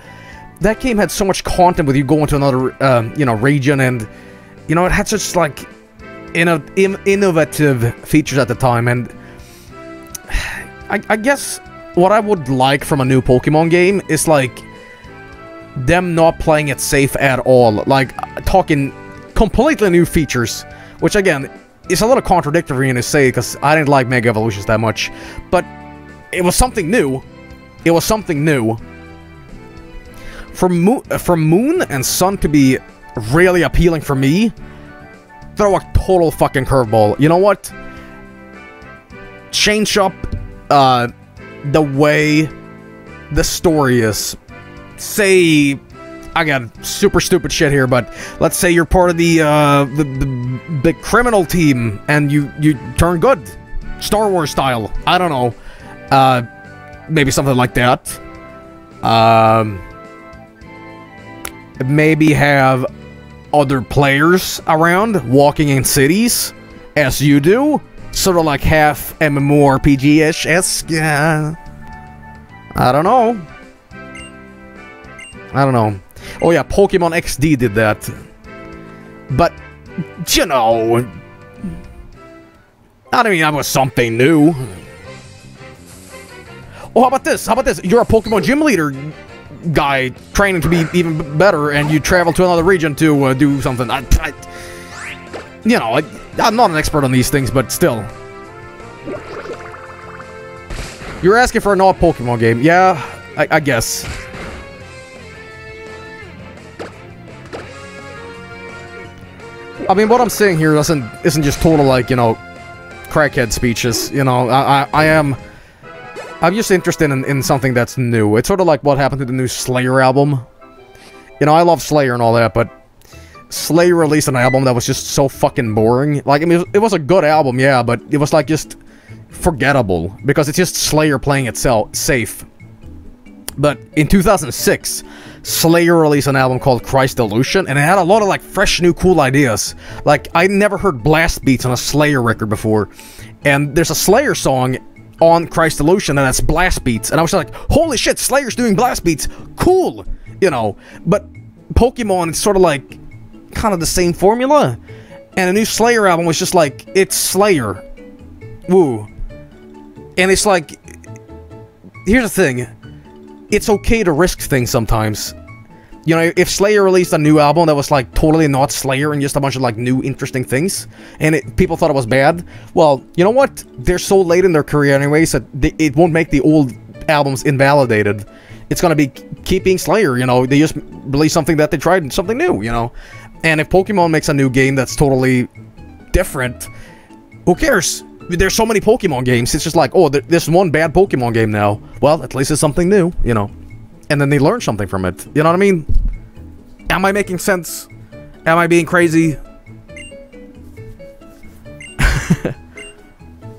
that game had so much content with you going to another, um, you know, region and, you know, it had such like inno- in- innovative features at the time, and I, I guess what I would like from a new Pokemon game is like them not playing it safe at all. Like talking completely new features, which again is a little contradictory in to say because I didn't like Mega Evolutions that much, but it was something new. It was something new. For Moon, for Moon and Sun to be really appealing for me, throw a total fucking curveball. You know what? Change up uh, the way the story is. Say, I got super stupid shit here, but let's say you're part of the uh, the, the the criminal team and you you turn good, Star Wars style. I don't know, uh, maybe something like that. Um, maybe have other players around walking in cities as you do, sort of like half MMORPG-ish esque. Yeah. I don't know. I don't know. Oh yeah, Pokemon XD did that. But, you know... I don't mean, that was something new. Oh, how about this? How about this? You're a Pokemon gym leader guy training to be even better, and you travel to another region to uh, do something. I, I, you know, I, I'm not an expert on these things, but still. You're asking for an all Pokemon game. Yeah, I, I guess. I mean, what I'm saying here doesn't isn't just total like you know, crackhead speeches. You know, I I, I am. I'm just interested in, in something that's new. It's sort of like what happened to the new Slayer album. You know, I love Slayer and all that, but Slayer released an album that was just so fucking boring. Like, I mean, it was a good album, yeah, but it was like just forgettable because it's just Slayer playing itself safe. But in 2006, Slayer released an album called Christ Illusion, and it had a lot of like fresh, new, cool ideas. Like I never heard blast beats on a Slayer record before, and there's a Slayer song on Christ Illusion and that's blast beats, and I was like, holy shit, Slayer's doing blast beats, cool, you know. But Pokemon, it's sort of like kind of the same formula, and a new Slayer album was just like it's Slayer, woo, and it's like here's the thing it's okay to risk things sometimes. You know, if Slayer released a new album that was like totally not Slayer and just a bunch of like new interesting things, and it, people thought it was bad, well, you know what? They're so late in their career anyways that they, it won't make the old albums invalidated. It's gonna be keep being Slayer. You know, they just release something that they tried and something new. You know, and if Pokemon makes a new game that's totally different, who cares? There's so many Pokemon games. It's just like, oh, there, there's one bad Pokemon game now. Well, at least it's something new, you know. And then they learn something from it. You know what I mean? Am I making sense? Am I being crazy? [LAUGHS]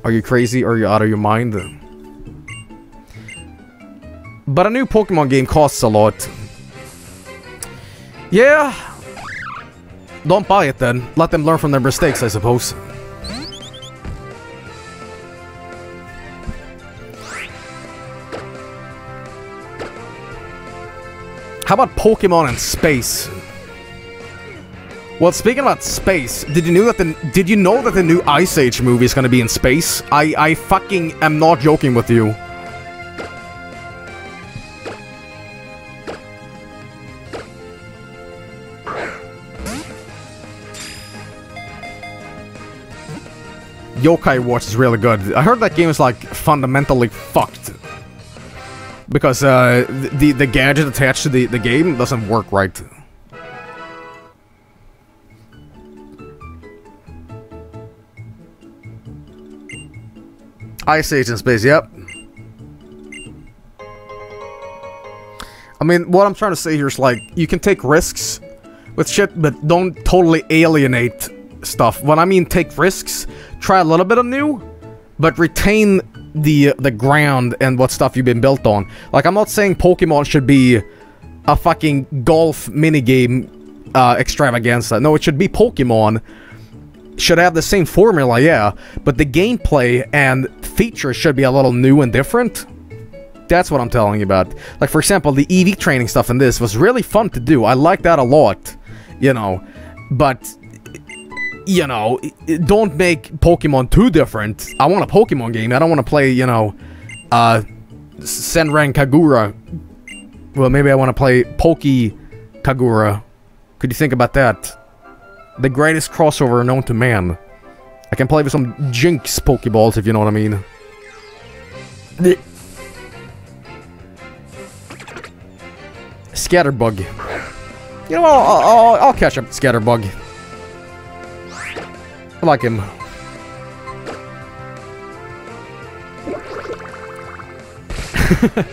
are you crazy or are you out of your mind? But a new Pokemon game costs a lot. Yeah. Don't buy it then. Let them learn from their mistakes, I suppose. How about Pokemon in space? Well, speaking about space, did you know that the did you know that the new Ice Age movie is gonna be in space? I I fucking am not joking with you. Yokai Watch is really good. I heard that game is like fundamentally fucked because uh, the the gadget attached to the the game doesn't work right. Ice Age in space, yep. I mean, what I'm trying to say here is like, you can take risks with shit, but don't totally alienate stuff. When I mean take risks, try a little bit of new, but retain the the ground and what stuff you've been built on. Like, I'm not saying Pokemon should be a fucking golf minigame uh, extravaganza. No, it should be Pokemon. Should have the same formula, yeah, but the gameplay and features should be a little new and different. That's what I'm telling you about. Like, for example, the EV training stuff in this was really fun to do. I like that a lot, you know. But you know, don't make Pokemon too different. I want a Pokemon game. I don't want to play, you know, uh, Senran Kagura. Well, maybe I want to play Poke Kagura. Could you think about that? The greatest crossover known to man. I can play with some Jinx Pokeballs, if you know what I mean. Scatterbug. You know? I'll, I'll, I'll catch up Scatterbug. I like him.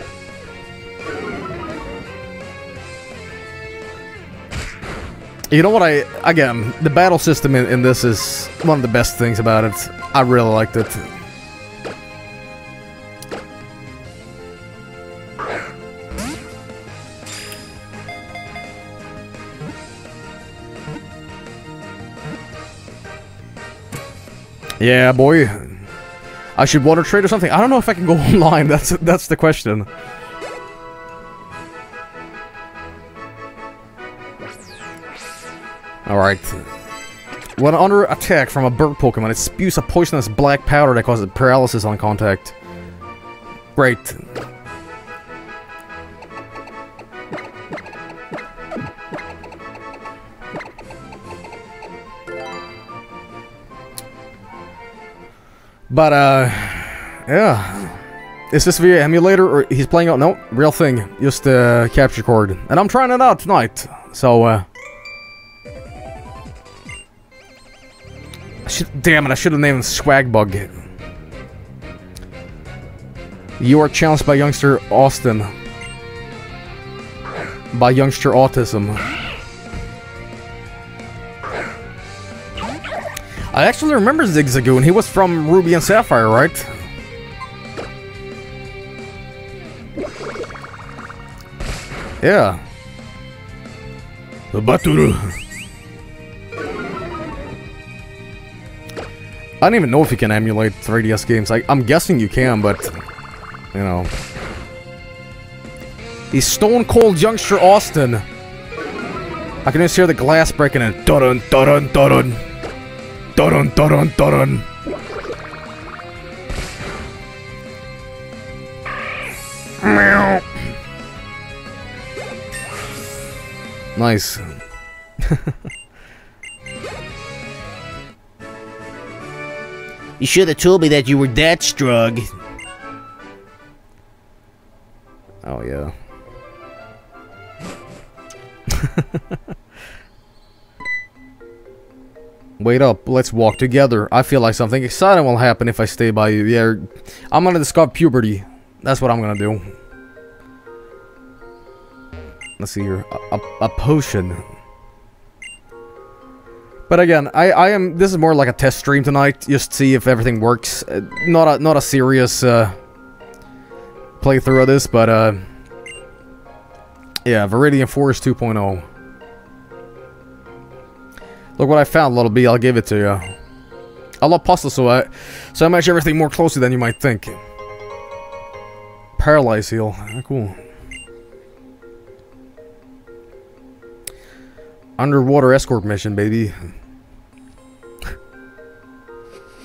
[LAUGHS] You know what I again the battle system in, in this is one of the best things about it. I really liked it. Yeah, boy. I should Wonder Trade or something. I don't know if I can go [LAUGHS] online. That's that's the question. Alright. When under attack from a bird Pokemon, it spews a poisonous black powder that causes paralysis on contact. Great. But, uh, yeah. Is this via emulator or he's playing out? No, real thing. Just uh, capture card. And I'm trying it out tonight. So, uh, should, damn it, I should have named him Swagbug. You are challenged by youngster Austin. By youngster Autism. I actually remember Zigzagoon. He was from Ruby and Sapphire, right? Yeah. The Baturu. I don't even know if you can emulate 3DS games. I, I'm guessing you can, but you know. He's Stone Cold Youngster Austin. I can just hear the glass breaking and dun dun dun dun dun dun dun dun. Meow. Nice. [LAUGHS] You should have told me that you were that strong. Oh yeah. [LAUGHS] Wait up, let's walk together. I feel like something exciting will happen if I stay by you. Yeah, I'm gonna discover puberty. That's what I'm gonna do. Let's see here. A, a, a potion. But again, I, I am. This is more like a test stream tonight, just to see if everything works. Uh, not a not a serious uh, playthrough of this, but uh, yeah, Viridian Forest 2.0. Look what I found, little B. I'll give it to you. I love puzzle, so I so I match everything more closely than you might think. Paralyze heal. Ah, cool. Underwater escort mission, baby. [LAUGHS]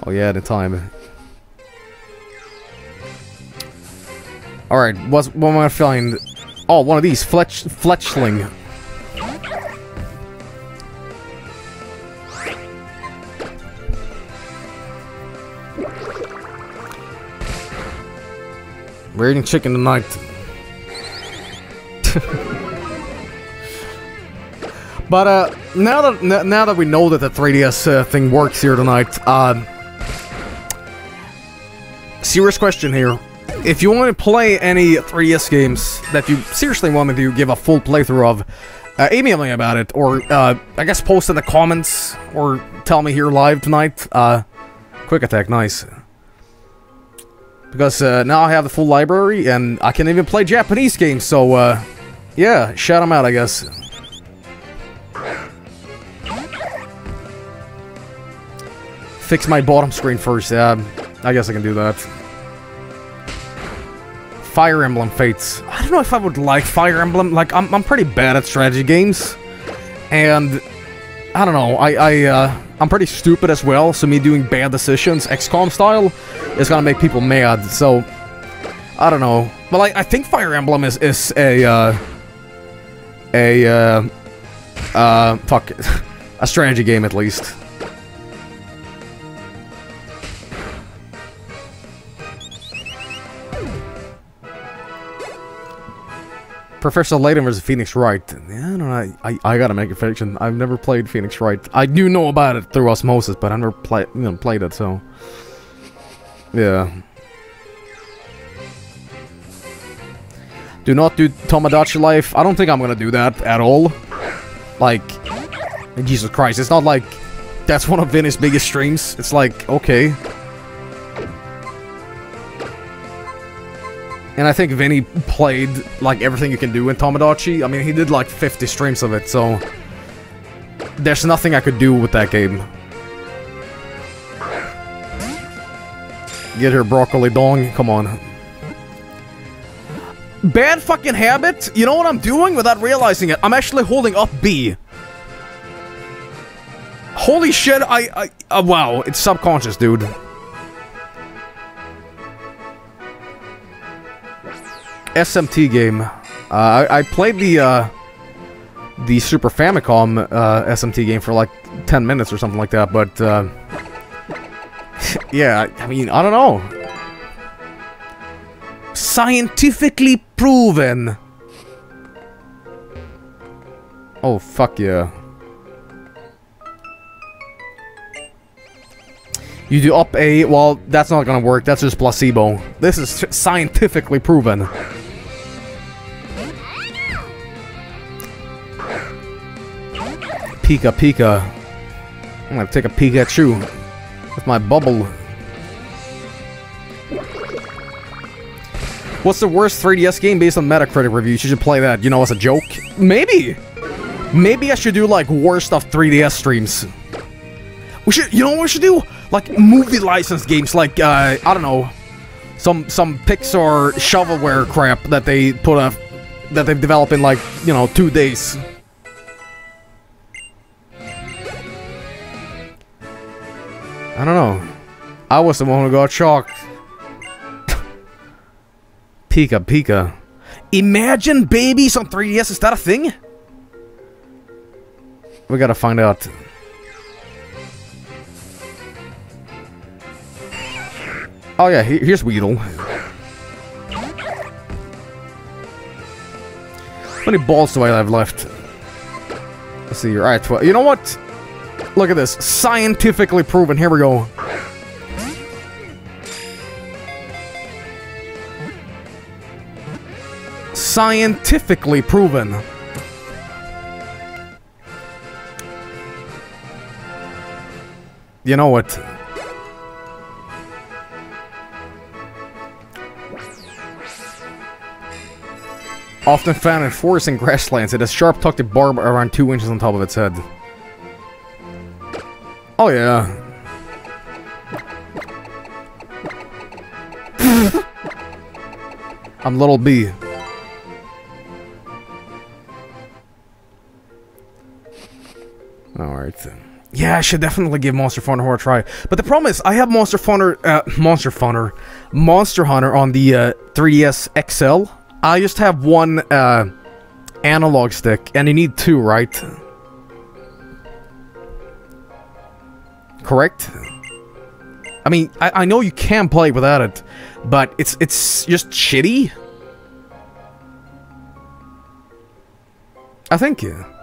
oh yeah, the time. Alright, what's what am I find? Oh, one of these. Fletch Fletchling. We're eating chicken tonight. [LAUGHS] but uh, now that now that we know that the 3DS uh, thing works here tonight, uh, serious question here: If you want to play any 3DS games that you seriously want me to give a full playthrough of, uh, email me about it, or uh, I guess post in the comments, or tell me here live tonight. Uh, quick attack, nice. Because uh, now I have the full library, and I can even play Japanese games, so, uh, yeah, shout them out, I guess. Fix my bottom screen first, yeah, I guess I can do that. Fire Emblem Fates. I don't know if I would like Fire Emblem, like, I'm, I'm pretty bad at strategy games, and I don't know. I I uh, I'm pretty stupid as well. So me doing bad decisions, XCOM style, is gonna make people mad. So I don't know. But like I think Fire Emblem is is a uh, a uh, uh fuck [LAUGHS] a strategy game at least. Professor Layton versus Phoenix Wright. Yeah, I don't know. I, I, I gotta make a prediction. I've never played Phoenix Wright. I do know about it through osmosis, but I've never played you know played it. So yeah. Do not do Tomodachi Life. I don't think I'm gonna do that at all. Like, Jesus Christ, it's not like that's one of Vinny's biggest streams. It's like, okay. And I think Vinny played, like, everything you can do in Tomodachi. I mean, he did, like, 50 streams of it, so... There's nothing I could do with that game. Get her broccoli dong, come on. Bad fucking habit? You know what I'm doing without realizing it? I'm actually holding up B. Holy shit, I, I, uh, wow, it's subconscious, dude. SMT game. Uh, I, I played the, uh, the Super Famicom, uh, SMT game for like 10 minutes or something like that, but, uh, [LAUGHS] yeah, I mean, I don't know. Scientifically proven! Oh, fuck yeah. You do up A, well, that's not gonna work, that's just placebo. This is scientifically proven. Pika Pika. I'm gonna take a Pikachu with my bubble. What's the worst 3DS game based on Metacritic reviews? You should play that. You know, as a joke? Maybe! Maybe I should do, like, worst of 3DS streams. We should, you know what we should do? Like, movie license games, like, uh, I don't know, some, some Pixar shovelware crap that they put up, that they've developed in, like, you know, two days. I was the one who got shocked. Pika Pika. Imagine babies on 3DS, is that a thing? We gotta find out. Oh yeah, here's Weedle. How many balls do I have left? Let's see. Alright, 12. You know what? Look at this. Scientifically proven. Here we go. Scientifically proven. You know what? Often found in forests and grasslands, it has sharp-tucked barb around two inches on top of its head. Oh yeah. [LAUGHS] I'm little B. Alright then. Yeah, I should definitely give Monster Hunter a try. But the problem is, I have Monster Hunter, uh, Monster Hunter, Monster Hunter on the uh, 3DS XL. I just have one uh, analog stick, and you need two, right? Correct? I mean, I, I know you can play without it, but it's it's just shitty. I think yeah.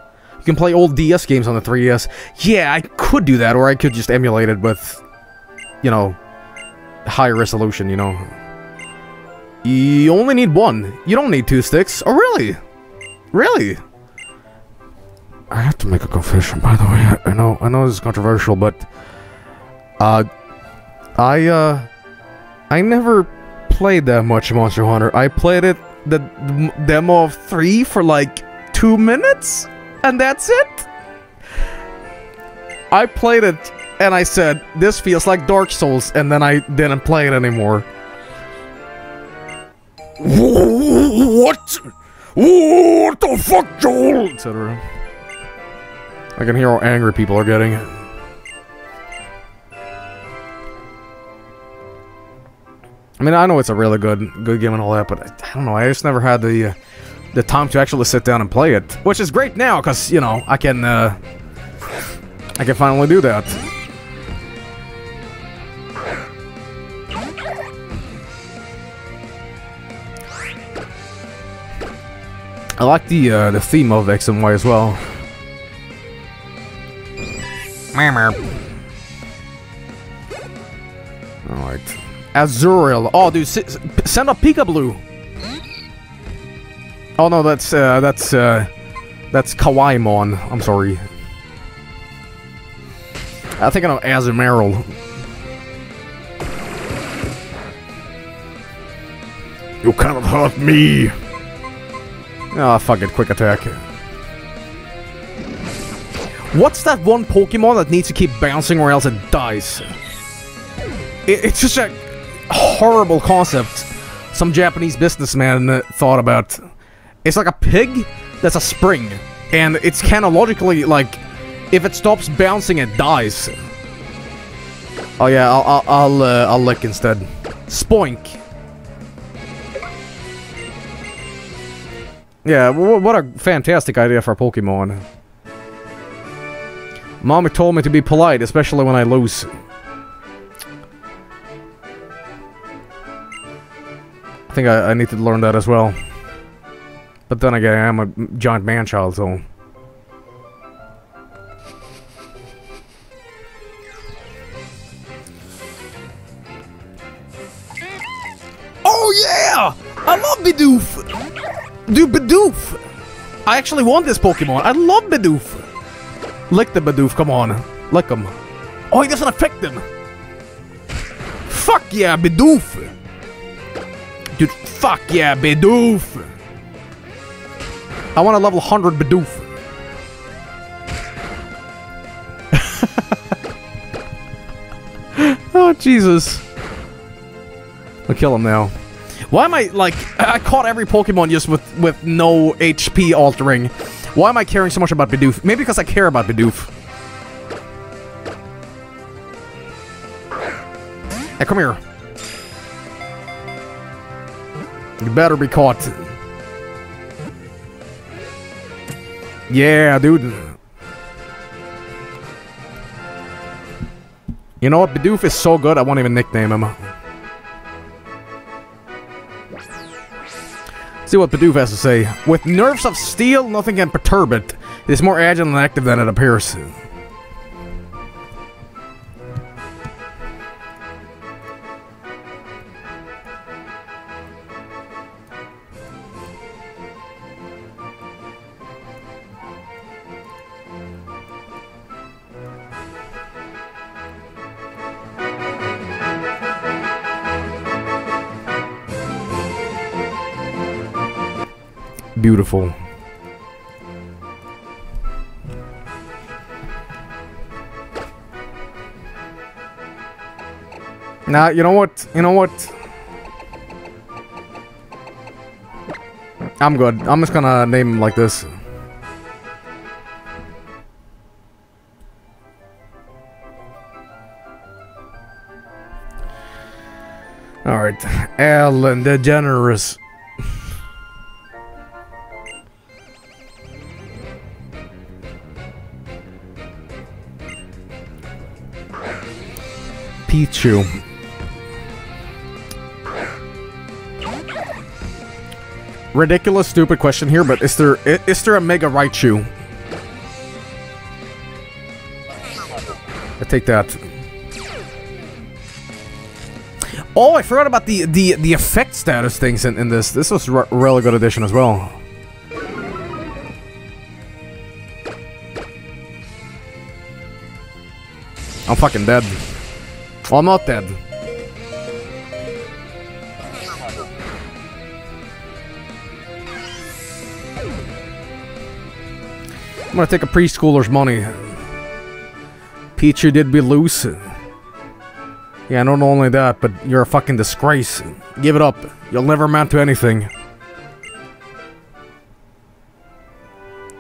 You can play old DS games on the 3DS. Yeah, I could do that, or I could just emulate it with, you know, higher resolution. You know. You only need one. You don't need two sticks. Oh, really? Really? I have to make a confession, by the way. I know, I know this is controversial, but uh, I uh, I never played that much Monster Hunter. I played it the demo of three for like two minutes, and that's it. I played it, and I said, "This feels like Dark Souls," and then I didn't play it anymore. What? What the fuck, Joel? etc. I can hear how angry people are getting. I mean, I know it's a really good good game and all that, but I, I don't know. I just never had the uh, the time to actually sit down and play it, which is great now because you know I can uh, I can finally do that. I like the uh, the theme of X and Y as well. Alright. Azurill. Oh, dude, send up Pika Oh no, that's uh, that's uh, that's Kawaimon. I'm sorry. I think I'm Azumarill. You cannot hurt me. Ah, fuck it, quick attack. What's that one Pokemon that needs to keep bouncing or else it dies? It, it's just a horrible concept some Japanese businessman thought about. It's like a pig that's a spring, and it's kind of logically like, if it stops bouncing, it dies. Oh yeah, I'll I'll I'll, uh, I'll lick instead. Spoink. Yeah, wh- what a fantastic idea for a Pokemon. Mommy told me to be polite, especially when I lose. I think I, I need to learn that as well. But then again, I'm a giant man-child, so... Oh yeah! I love Bidoof! Dude, Bidoof! I actually want this Pokemon. I love Bidoof! Lick the Bidoof, come on. Lick him. Oh, he doesn't affect him! Fuck yeah, Bidoof! Dude, fuck yeah, Bidoof! I want a level 100 Bidoof. [LAUGHS] oh, Jesus. I'll kill him now. Why am I, like, I caught every Pokemon just with, with no HP altering. Why am I caring so much about Bidoof? Maybe because I care about Bidoof. Hey, come here. You better be caught. Yeah, dude. You know what? Bidoof is so good, I won't even nickname him. See what Bidoof has to say. With nerves of steel, nothing can perturb it. It is more agile and active than it appears. Beautiful. Nah, you know what? You know what? I'm good. I'm just gonna name him like this. Alright. Ellen DeGeneres. Pichu. Ridiculous, stupid question here, but is there is there a Mega Raichu? I take that. Oh, I forgot about the the the effect status things in, in this. This was a really good addition as well. I'm fucking dead. I'm not dead. I'm gonna take a preschooler's money. Pichu did be loose. Yeah, not only that, but you're a fucking disgrace. Give it up. You'll never amount to anything.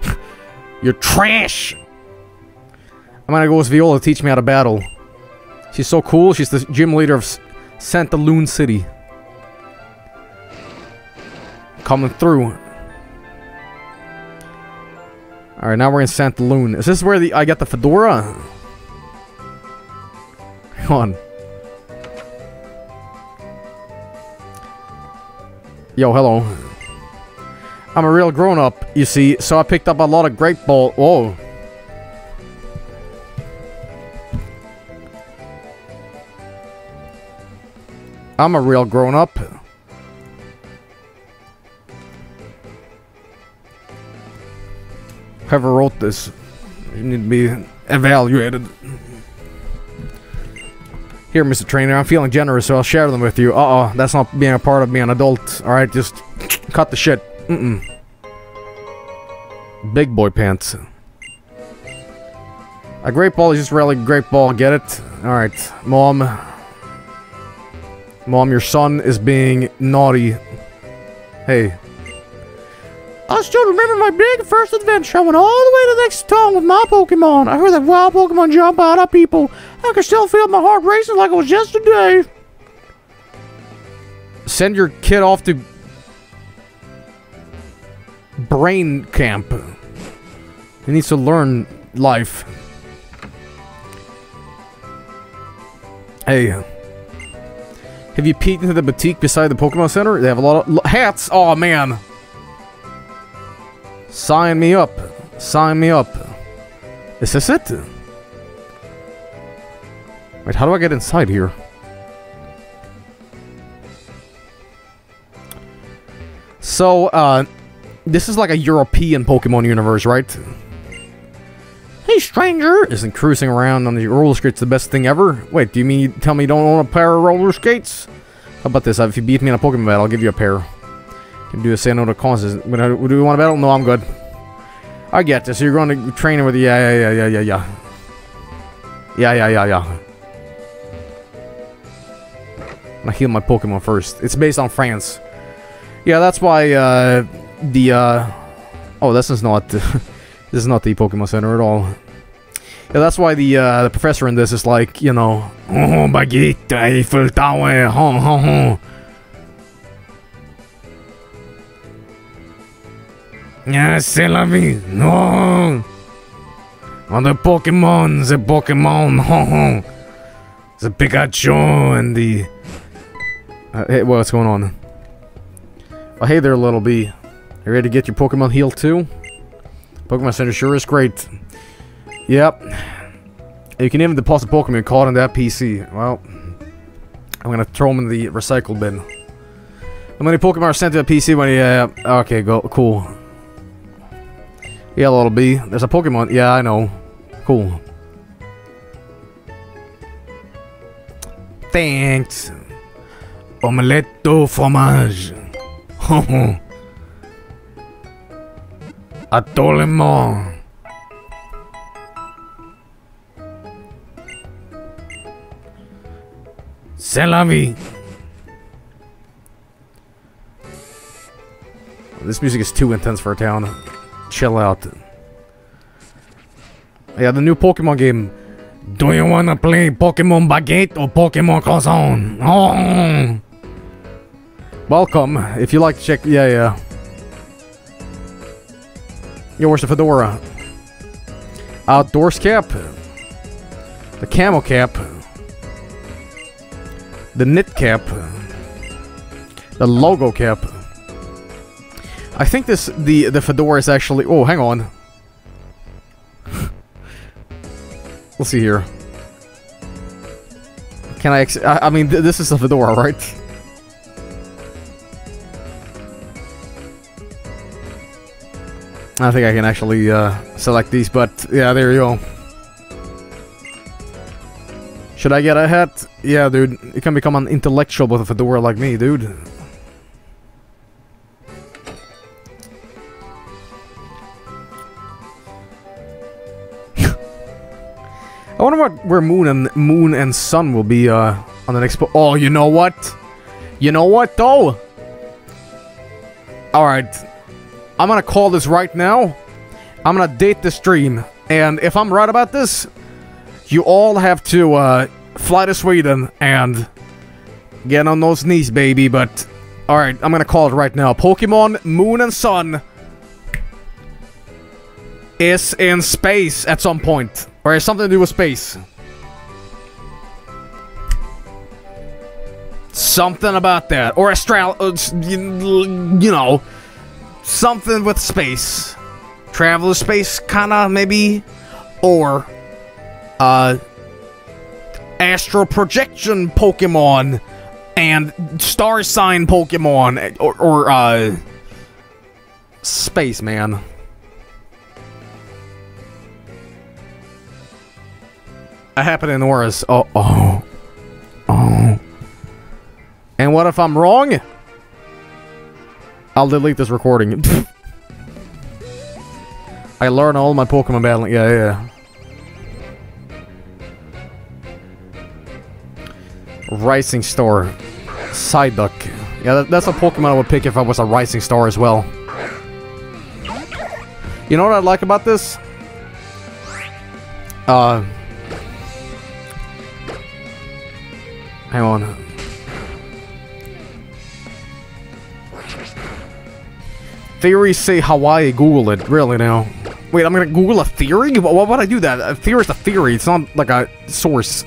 [LAUGHS] you're trash! I'm gonna go with Viola to teach me how to battle. She's so cool. She's the gym leader of Santalune City. Coming through. Alright, now we're in Santa Loon. Is this where the I got the fedora? Hang on. Yo, hello. I'm a real grown-up, you see, so I picked up a lot of grape ball. Whoa. I'm a real grown-up. Whoever wrote this, you need to be evaluated. Here, Mr. Trainer, I'm feeling generous, so I'll share them with you. Uh-oh, that's not being a part of being an adult. Alright, just cut the shit. Mm-mm. Big boy pants. A great ball is just really great ball, get it? Alright, mom. Mom, your son is being naughty. Hey. I still remember my big first adventure. I went all the way to the next town with my Pokemon. I heard that wild Pokemon jump out at people. I can still feel my heart racing like it was yesterday. Send your kid off to brain camp. He needs to learn life. Hey. Have you peeked into the boutique beside the Pokemon Center? They have a lot of hats. Oh man. Sign me up. Sign me up. Is this it? Wait, how do I get inside here? So, uh, this is like a European Pokemon universe, right? Hey, stranger! Isn't cruising around on the roller skates the best thing ever? Wait, do you mean tell me you don't own a pair of roller skates? How about this? If you beat me in a Pokemon battle, I'll give you a pair. Can do a say no to causes. Do we want a battle? No, I'm good. I get this. You're going to train with yeah, yeah, yeah, yeah, yeah, yeah. Yeah, yeah, yeah, yeah. I heal my Pokemon first. It's based on France. Yeah, that's why uh, the uh, oh, this is not [LAUGHS] this is not the Pokemon Center at all. Yeah, that's why the uh, the professor in this is like you know, oh baguette, Eiffel Tower, ho [LAUGHS] ho ho. Yeah, c'est la vie. No. On the Pokemon, the Pokemon, ho [LAUGHS] ho. The Pikachu and the. Uh, hey, what's going on? Oh, hey there, little bee. You ready to get your Pokemon healed too? Pokemon Center sure is great. Yep. You can even deposit Pokemon caught in that PC. Well, I'm gonna throw them in the recycle bin. How many Pokemon are sent to a PC when you... Uh, okay, go. Cool. Yeah, little bee. There's a Pokemon. Yeah, I know. Cool. Thanks. Omelette au fromage. [LAUGHS] Atolement. C'est la vie. This music is too intense for a town. Chill out. Yeah, the new Pokemon game. Do you wanna play Pokemon Baguette or Pokemon Croissant? Oh. Welcome. If you like to check, yeah, yeah. Yo, where's the fedora? Outdoors cap. The camo cap. The knit cap. The logo cap. I think this the the fedora is actually. Oh, hang on. [LAUGHS] Let's see here. Can I? I, I mean, th this is a fedora, right? I think I can actually uh, select these, but yeah, there you go. Should I get a hat? Yeah, dude. You can become an intellectual with a fedora like me, dude. [LAUGHS] I wonder what where Moon and Moon and Sun will be uh, on the next. oh, you know what? You know what though? All right, I'm gonna call this right now. I'm gonna date the stream, and if I'm right about this, You all have to uh, fly to Sweden and get on those knees, baby. But all right, I'm gonna call it right now. Pokemon Moon and Sun is in space at some point, or has something to do with space. Something about that, or astral, uh, you know, something with space, travel space, kinda maybe, or uh, astral projection Pokemon and star sign Pokemon, or, or uh, space man. I happen in ORAS. Oh, oh, oh. And what if I'm wrong? I'll delete this recording. [LAUGHS] I learn all my Pokemon battling. Yeah, yeah. Rising Star. Psyduck. Yeah, that, that's a Pokemon I would pick if I was a Rising Star as well. You know what I like about this? Uh... Hang on. Theories say Hawaii. Google it. Really now? Wait, I'm gonna Google a theory? Why would I do that? A theory is a theory. It's not like a source.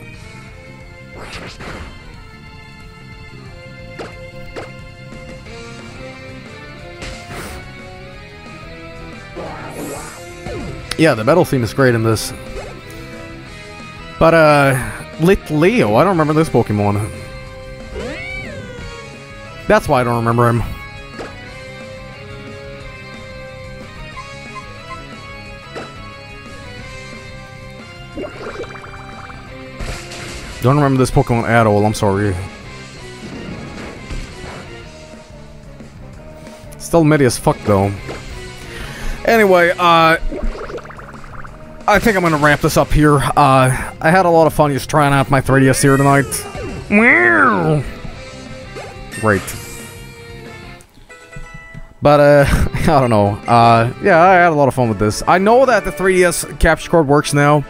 Yeah, the metal theme is great in this. But, uh, Litleo, I don't remember this Pokemon. That's why I don't remember him. Don't remember this Pokemon at all, I'm sorry. Still midi as fuck though. Anyway, uh... I think I'm gonna wrap this up here. Uh, I had a lot of fun just trying out my 3DS here tonight. Meow. Great. But, uh, [LAUGHS] I don't know. Uh, yeah, I had a lot of fun with this. I know that the 3DS capture card works now.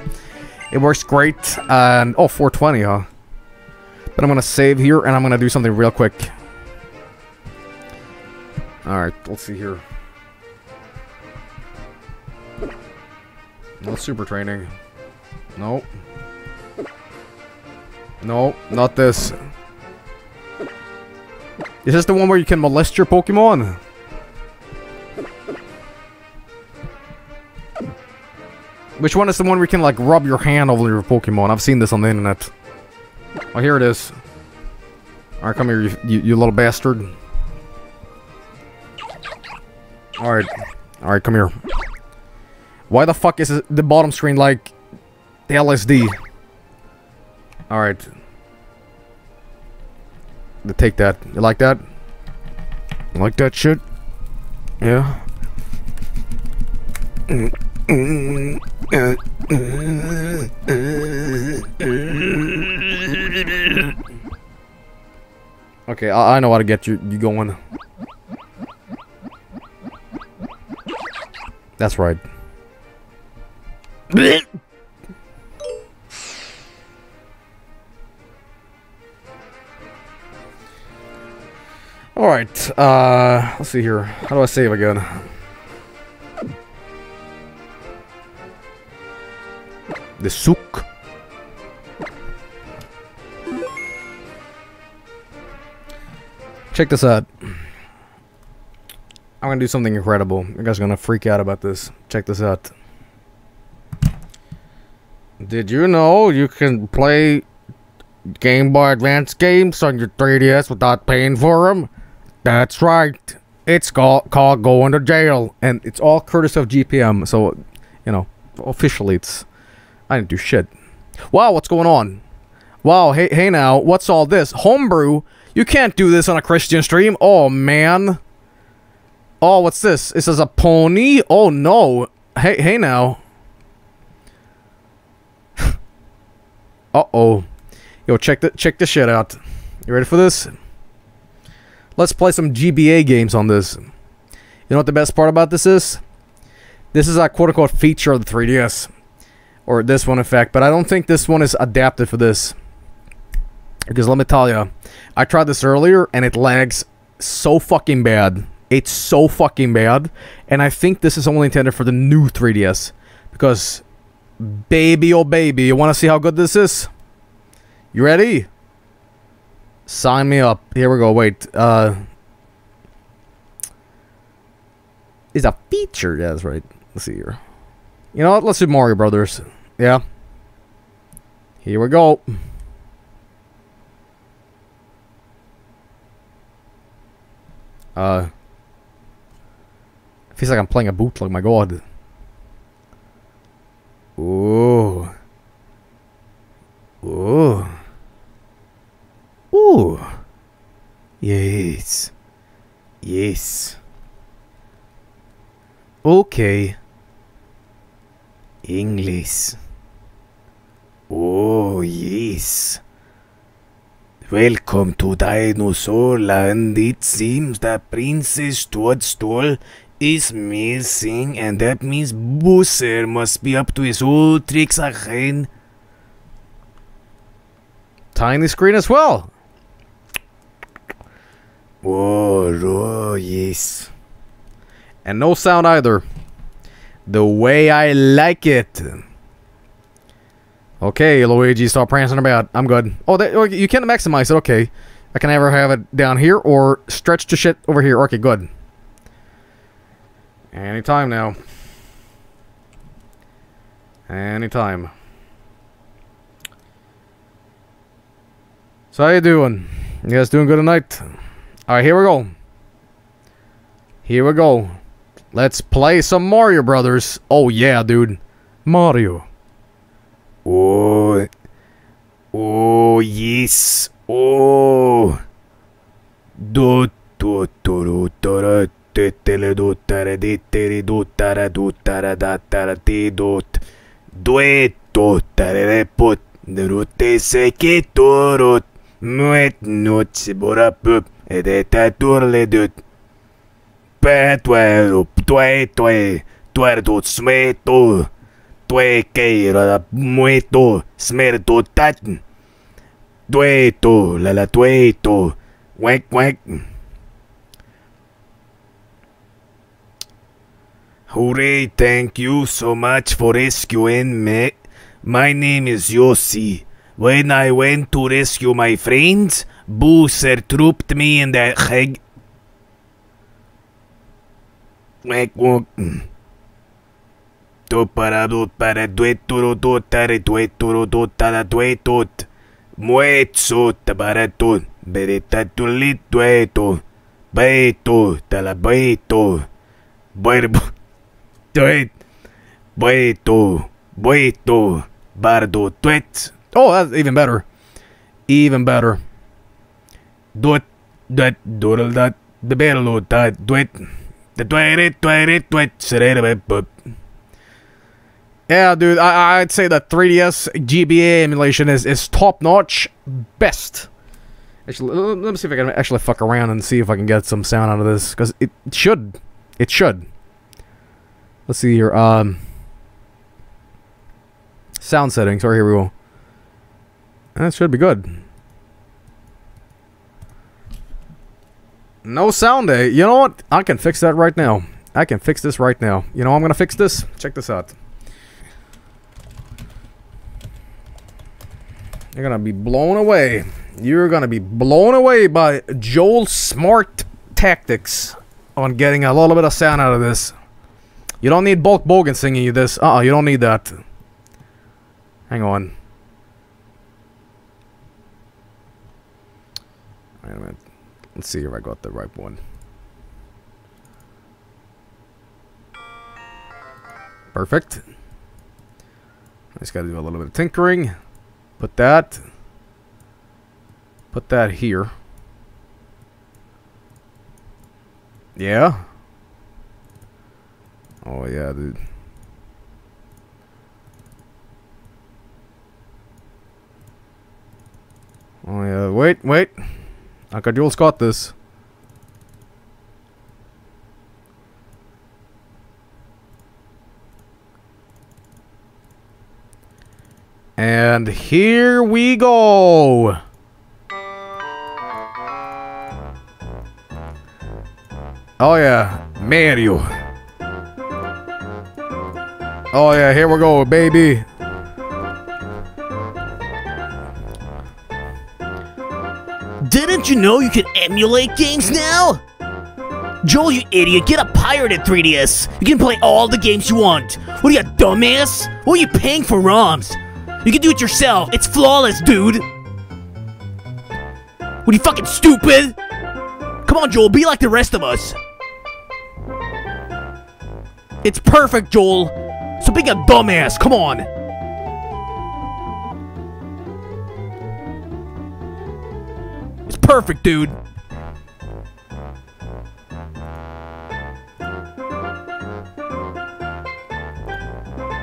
It works great. And, oh, 420, huh? But I'm gonna save here, and I'm gonna do something real quick. Alright, let's see here. No super training. Nope. No, not this. Is this the one where you can molest your Pokemon? Which one is the one where you can, like, rub your hand over your Pokemon? I've seen this on the internet. Oh, here it is. Alright, come here, you, you, you little bastard. Alright. Alright, come here. Why the fuck is the bottom screen like the LSD? Alright. Take that. You like that? Like that shit? Yeah? Okay, I, I know how to get you, you going. That's right. Alright, uh, let's see here. How do I save again? The souk. Check this out. I'm gonna do something incredible. You guys are gonna freak out about this. Check this out. Did you know you can play Game Boy Advance games on your 3DS without paying for them? That's right. It's called, called going to jail. And it's all courtesy of GPM. So, you know, officially it's... I didn't do shit. Wow, what's going on? Wow, hey, hey now, what's all this? Homebrew? You can't do this on a Christian stream. Oh, man. Oh, what's this? This is a pony? Oh, no. Hey, hey now. Uh-oh. Yo, check the check this shit out. You ready for this? Let's play some GBA games on this. You know what the best part about this is? This is a quote-unquote feature of the 3DS. or this one in fact, but I don't think this one is adapted for this. Because let me tell you, I tried this earlier and it lags so fucking bad. It's so fucking bad, and I think this is only intended for the new 3DS. Because, baby oh baby, you want to see how good this is? You ready? Sign me up. Here we go. Wait. Uh, is a feature. Yeah, that's right. Let's see here. You know what? Let's do Mario Brothers. Yeah. Here we go. Uh. Feels like I'm playing a bootleg. My God. Ooh. Ooh. Ooh. Yes. Yes. Okay. English. Oh, yes. Welcome to Dinosaur Land. It seems that Princess Toadstool is missing, and that means Bowser must be up to his old tricks again. Tiny screen as well. Oh, oh, yes. And no sound either. The way I like it. Okay, Luigi, stop prancing about. I'm good. Oh, that, okay, you can maximize it. Okay. I can either have it down here or stretch to shit over here. Okay, good. Anytime now. Anytime. So how you doing? You guys doing good tonight? Alright, here we go. Here we go. Let's play some Mario Brothers. Oh yeah, dude. Mario. Oh. Oh yes. Oh. Do do do do do töttele duttare, dittere duttare, duttare, dattare, tidut, duet, tuttare, reput, nutesse, kiturut, nuet, nut, siburapöp, edetaturle düt. Päätväelup, tue, tue, tuerdut, smetu, tue, keirada, muetu, smertu, tatn. Tuetu, la la tuetu, wek, wek. Hooray, thank you so much for rescuing me. My name is Yoshi. When I went to rescue my friends, Bowser trooped me in the tara duetot. Muezzo beretatulit dueto, beto, talabeto, verbo, duet, beto, beto, bardo, duet. Oh, that's even better. Even better. Duet, duet, doodle, dut, the bello, dut, duet, the duet, duet, serere, but. Yeah, dude, I, I'd say that 3DS GBA emulation is, is top notch, best. Actually, let me see if I can actually fuck around and see if I can get some sound out of this, because it should. It should. Let's see here. Um, sound settings. Or here we go. That should be good. No sound day. You know what? I can fix that right now. I can fix this right now. You know, I'm gonna fix this. Check this out. You're gonna be blown away. You're gonna be blown away by Joel's smart tactics on getting a little bit of sound out of this. You don't need Bulk Bogan singing you this. Uh-uh, you don't need that. Hang on. Wait a minute. Let's see if I got the right one. Perfect. I just gotta do a little bit of tinkering. Put that. Put that here. Yeah. Yeah, dude. Oh yeah, wait, wait. Jules got this. And here we go. Oh yeah, Mario. Oh yeah, here we go, baby. Didn't you know you can emulate games now? Joel, you idiot, get a pirated 3DS. You can play all the games you want. What are you, a dumbass? What are you paying for ROMs? You can do it yourself. It's flawless, dude. What are you fucking stupid? Come on, Joel, be like the rest of us. It's perfect, Joel. So being a dumbass, come on. It's perfect, dude.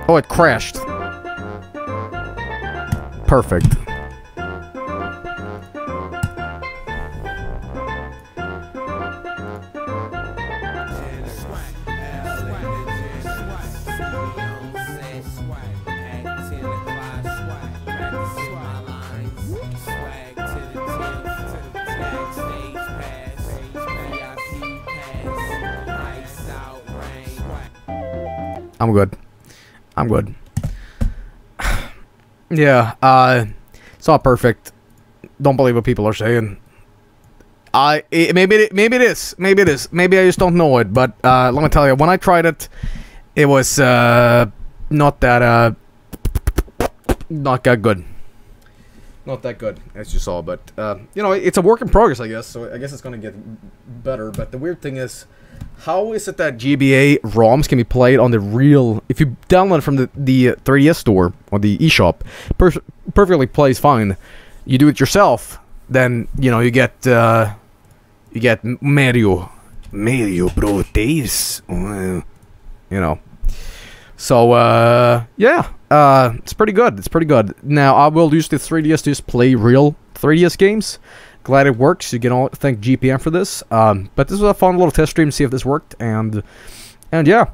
Oh, it crashed. Perfect. I'm good. [SIGHS] yeah, uh, it's not perfect. Don't believe what people are saying. I it, maybe it, maybe it is. Maybe it is. Maybe I just don't know it. But uh, let me tell you, when I tried it, it was uh, not that uh, not that good. Not that good, as you saw. But uh, you know, it's a work in progress, I guess. So I guess it's gonna get better. But the weird thing is, how is it that GBA ROMs can be played on the real? If you download from the the uh, 3DS store or the eShop, per- perfectly plays fine. You do it yourself, then you know you get uh, you get Mario, Mario Bro Days, you know. So uh, yeah, uh, it's pretty good. It's pretty good. Now I will use the 3DS to just play real 3DS games. Glad it works. You can all thank GPM for this. Um, but this was a fun little test stream to see if this worked, and and yeah,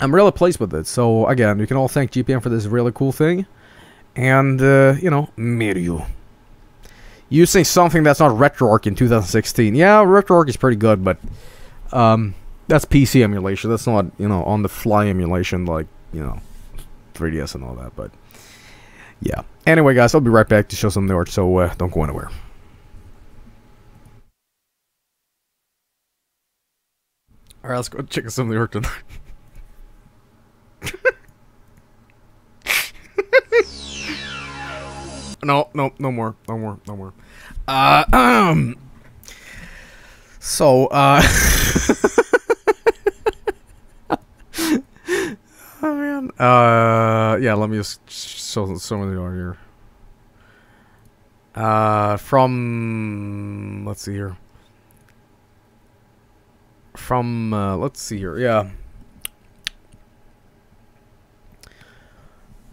I'm really pleased with it. So again, you can all thank GPM for this really cool thing, and uh, you know Mario. Using something that's not RetroArch in 2016. Yeah, RetroArch is pretty good, but um, that's PC emulation. That's not you know on the fly emulation like you know 3DS and all that. But yeah. Anyway, guys, I'll be right back to show some new art. So uh, don't go anywhere. Alright, let's go check some of the art tonight. no, no, no more, no more, no more. Uh, um. So, uh. [LAUGHS] oh man. Uh, yeah. Let me just show some of the art here. Uh, from let's see here. From uh, let's see here, yeah.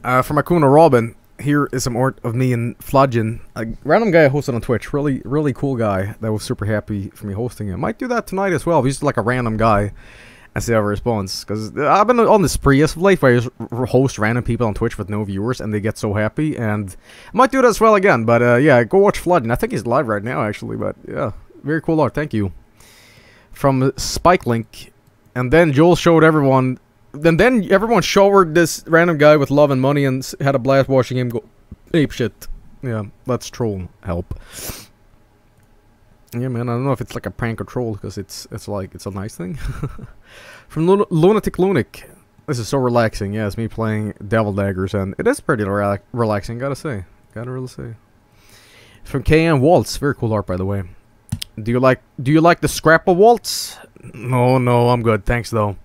Uh, from Akuna Robin, here is some art of me and Fludgin, a random guy I hosted on Twitch. Really, really cool guy. That was super happy for me hosting him. Might do that tonight as well. He's just like a random guy and see how he responds. Because I've been on this spree of late where I just host random people on Twitch with no viewers and they get so happy. And I might do that as well again. But uh, yeah, go watch Fludgin. I think he's live right now actually. But yeah, very cool art. Thank you. From Spike Link. And then Joel showed everyone and then everyone showered this random guy with love and money and had a blast watching him go ape shit. Yeah, that's troll help. Yeah, man, I don't know if it's like a prank or troll because it's it's like it's a nice thing. [LAUGHS] From Lun- Lunatic Lunic, this is so relaxing. Yeah, it's me playing Devil Daggers, and it is pretty rela- relaxing. Gotta say, gotta really say. From KM Waltz, very cool art by the way. Do you like Do you like the Scrapple Waltz? No, no, I'm good. Thanks though.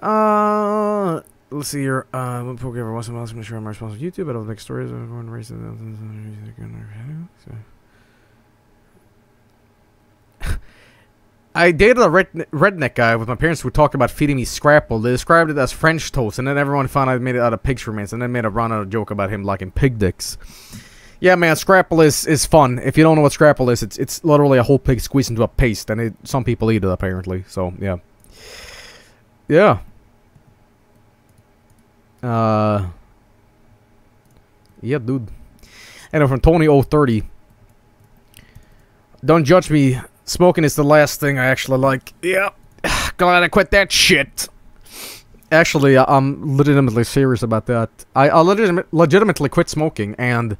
Uh, let's see here. Uh, what poke every once in a while. I'm sure I'm responsible for YouTube. I don't make stories. And raised in. [LAUGHS] I dated a red, redneck guy with my parents who talked about feeding me scrapple. They described it as French toast, and then everyone found I made it out of pig's remains, and then made a run out of joke about him liking pig dicks. Yeah, man, scrapple is, is fun. If you don't know what scrapple is, it's it's literally a whole pig squeezed into a paste, and it, some people eat it apparently. So yeah, yeah. Uh, Yeah, dude. And from Tony030. Don't judge me. Smoking is the last thing I actually like. Yeah. [SIGHS] Glad I quit that shit. Actually, I'm legitimately serious about that. I, I legit- legitimately quit smoking, and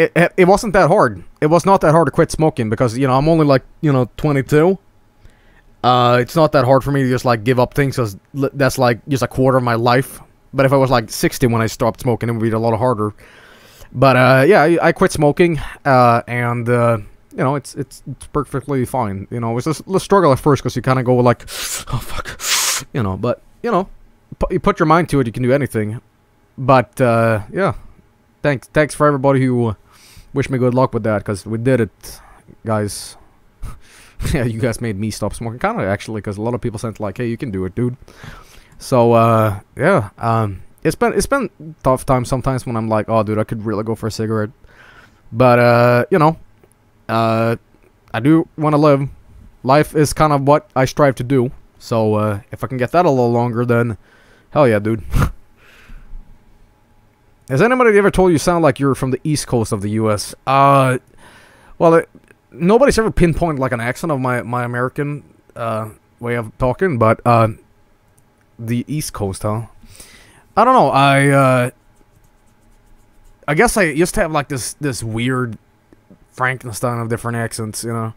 it, it wasn't that hard. It was not that hard to quit smoking because you know I'm only like you know 22. Uh, it's not that hard for me to just like give up things because that's like just a quarter of my life. But if I was like 60 when I stopped smoking, it would be a lot harder. But uh, yeah, I, I quit smoking, uh, and uh, you know it's it's it's perfectly fine. You know, it's just a struggle at first because you kind of go like, [SIGHS] oh fuck, you know. But you know, you put your mind to it, you can do anything. But uh, yeah, thanks thanks for everybody who wish me good luck with that because we did it, guys. [LAUGHS] yeah, you guys made me stop smoking, kind of actually, because a lot of people sent like, hey, you can do it, dude. So uh, yeah, um, it's been it's been tough times sometimes when I'm like, oh, dude, I could really go for a cigarette. But uh, you know, uh, I do want to live. Life is kind of what I strive to do. So uh, if I can get that a little longer, then hell yeah, dude. [LAUGHS] Has anybody ever told you sound like you're from the east coast of the U.S.? Uh, well, it, nobody's ever pinpointed like an accent of my my American uh way of talking, but uh, the east coast, huh? I don't know. I uh, I guess I used to have like this this weird Frankenstein of different accents, you know.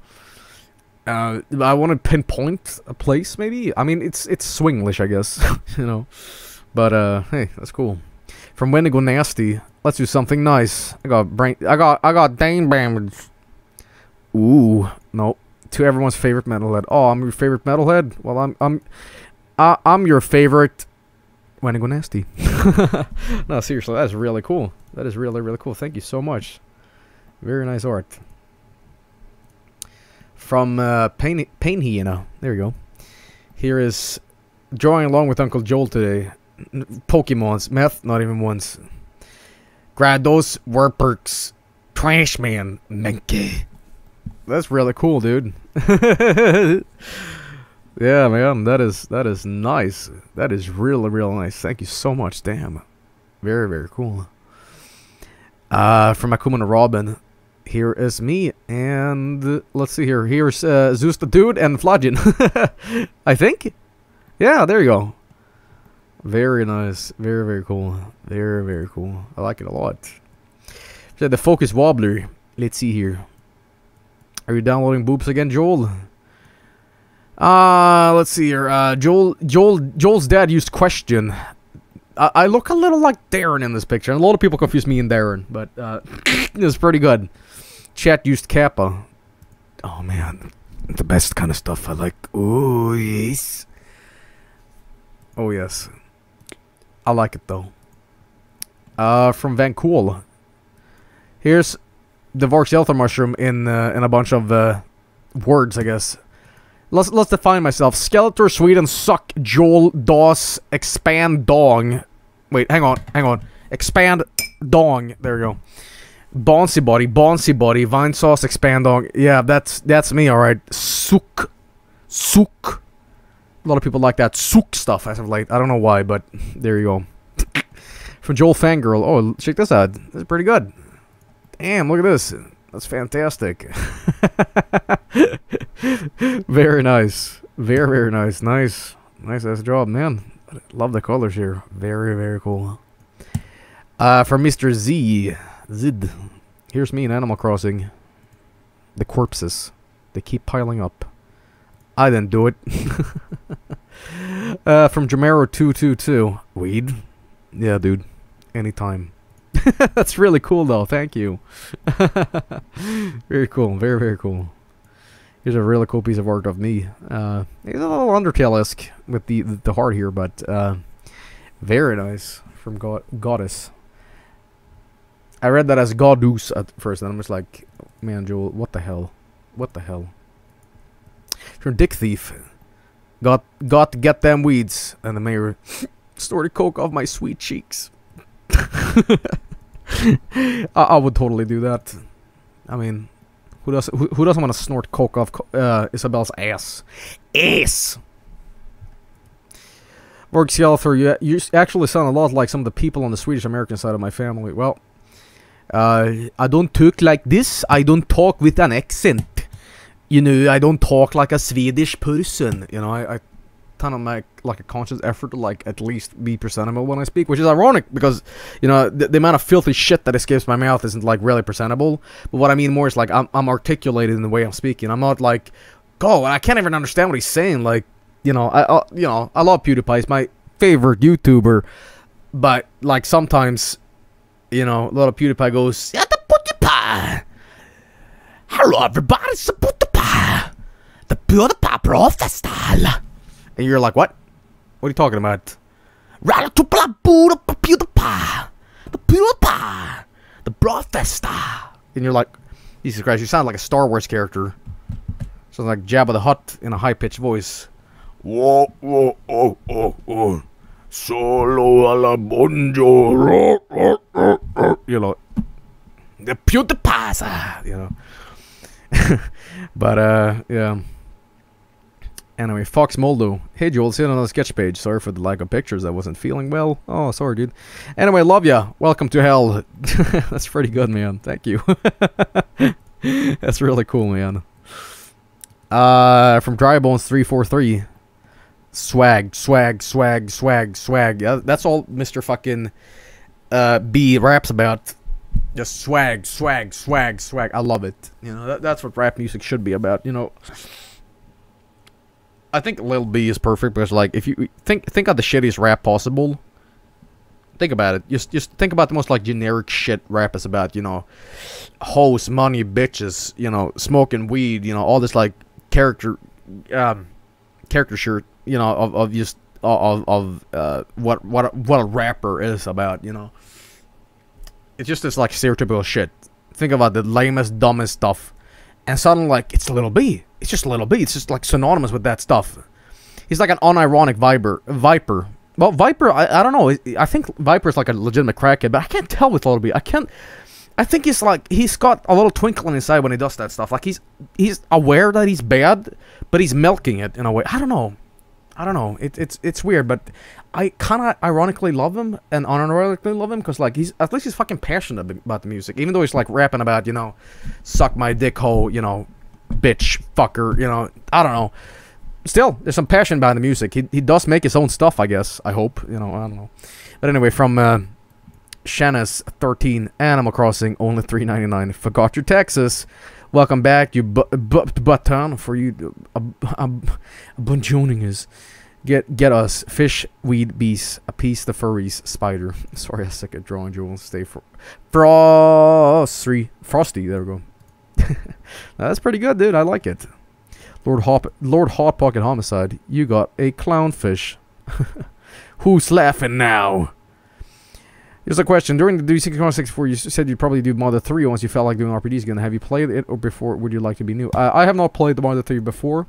Uh, I want to pinpoint a place, maybe. I mean, it's it's Swinglish, I guess, [LAUGHS] you know. But uh, hey, that's cool. From Wendigo Nasty, let's do something nice. I got brain. I got I got Dane damage. Ooh, no. To everyone's favorite metalhead. Oh, I'm your favorite metalhead. Well, I'm I'm I, I'm your favorite Wendigo Nasty. [LAUGHS] no, seriously, that's really cool. That is really really cool. Thank you so much. Very nice art. From uh, Pain Pain Hyena. There you go. Here is drawing along with Uncle Joel today. Pokemons, meth, not even once. Grados, Warperks, Trash Man, Menke. That's really cool, dude. [LAUGHS] yeah, man, that is that is nice. That is really really nice. Thank you so much. Damn, very very cool. Uh, from Akuma and Robin, here is me, and let's see here. Here's uh, Zeus the dude and Flodgen. [LAUGHS] I think. Yeah, there you go. Very nice. Very very cool. Very very cool. I like it a lot. So the focus wobbler. Let's see here. Are you downloading boops again, Joel? Uh, let's see here. Uh, Joel, Joel, Joel's dad used question. I, I look a little like Darren in this picture. And a lot of people confuse me and Darren, but uh, [LAUGHS] it's pretty good. Chat used Kappa. Oh man, the best kind of stuff I like. Oh yes. Oh yes. I like it though. Uh, from Van Cool. Here's the Vargskelethor mushroom in uh, in a bunch of uh, words, I guess. Let's let's define myself. Skeletor, Sweden, suck, Joel, DOS, expand, dong. Wait, hang on, hang on. Expand, dong. There we go. Bouncy body, bouncy body, Vinesauce, expand dong. Yeah, that's that's me, all right. Sook, sook. A lot of people like that sook stuff as of late. I don't know why, but there you go. [LAUGHS] From Joel Fangirl. Oh, check this out. This is pretty good. Damn, look at this. That's fantastic. [LAUGHS] very nice. Very, very nice. Nice. Nice ass job, man. Love the colors here. Very, very cool. Uh, from Mr. Z. Zid. Here's me in Animal Crossing. The corpses. They keep piling up. I didn't do it. [LAUGHS] uh, from Jamero222. Weed? Yeah, dude. Anytime. [LAUGHS] That's really cool, though. Thank you. [LAUGHS] very cool. Very, very cool. Here's a really cool piece of art of me. Uh, it's a little Undertale-esque with the, the, heart here, but uh, very nice from God- Goddess. I read that as Godus at first, and I'm just like, man, Joel, what the hell? What the hell? From Dick Thief. Got got to get them weeds. And the mayor snorted coke off my sweet cheeks. [LAUGHS] I, I would totally do that. I mean, who does who, who doesn't want to snort coke off uh, Isabelle's ass? Ass. Vargskelethor, you, you actually sound a lot like some of the people on the Swedish American side of my family. Well, uh, I don't talk like this. I don't talk with an accent. You know, I don't talk like a Swedish person. You know, I, I kind of make like a conscious effort to like at least be presentable when I speak, which is ironic because you know the, the amount of filthy shit that escapes my mouth isn't like really presentable. But what I mean more is like I'm, I'm articulated in the way I'm speaking. I'm not like, go, I can't even understand what he's saying. Like, you know, I, I you know I love PewDiePie. He's my favorite YouTuber, but like sometimes, you know, a lot of PewDiePie goes, Yeah, the PewDiePie. Hello, everybody. It's the PewDiePie. The PewDiePie Professional. and you're like, what? What are you talking about? Right to play PewDiePie. The PewDiePie. The Professional. And you're like, Jesus Christ, you sound like a Star Wars character. Sounds like Jabba the Hutt in a high pitched voice. Whoa, whoa, oh, oh, oh. Solo a la bonjour. You know, The PewDiePie. you know. [LAUGHS] but uh, yeah. Anyway, Fox Moldo. Hey Joel, see you on the sketch page. Sorry for the lack of pictures. I wasn't feeling well. Oh, sorry, dude. Anyway, love ya. Welcome to hell. [LAUGHS] That's pretty good, man. Thank you. [LAUGHS] That's really cool, man. Uh, from Drybones three four three. Swag, swag, swag, swag, swag. Yeah, that's all Mr. Fucking uh, B raps about. Just swag, swag, swag, swag. I love it. You know, that, that's what rap music should be about. You know, I think Lil B is perfect because, like, if you think think of the shittiest rap possible, think about it. Just just think about the most like generic shit rap is about. You know, hoes, money, bitches. You know, smoking weed. You know, all this like character, um, character shirt. You know, of, of just of of uh, what what what a rapper is about. You know it's just this like stereotypical shit. Think about the lamest, dumbest stuff, and suddenly like it's Little B. It's just a Little B. It's just like synonymous with that stuff. He's like an unironic viper. Viper. Well, Viper. I, I don't know. I think Viper is like a legitimate crackhead, but I can't tell with Little B. I can't. I think he's like he's got a little twinkle in his eye when he does that stuff. Like he's he's aware that he's bad, but he's milking it in a way. I don't know. I don't know. It, it's it's weird, but I kind of ironically love him and unironically love him because like he's at least he's fucking passionate about the music, even though he's like rapping about you know, suck my dick hole, you know, bitch fucker, you know. I don't know. Still, there's some passion behind the music. He he does make his own stuff, I guess. I hope you know. I don't know. But anyway, from uh, Shanna's 13 Animal Crossing, only 3.99. Forgot your taxes. Welcome back, you bu- bu- button for you. A, a, a bunjoning is. Get get us fish, weed, beast, a piece, the furries, spider. [LAUGHS] Sorry, I suck at drawing jewels. Stay for frosty, frosty. There we go. [LAUGHS] That's pretty good, dude. I like it. Lord Hop, Lord Hot Pocket Homicide. You got a clownfish. [LAUGHS] Who's laughing now? Here's a question. During the D64, you said you'd probably do Mother 3 once you felt like doing RPGs again. Have you played it or before would you like to be new? I, I have not played the Mother 3 before.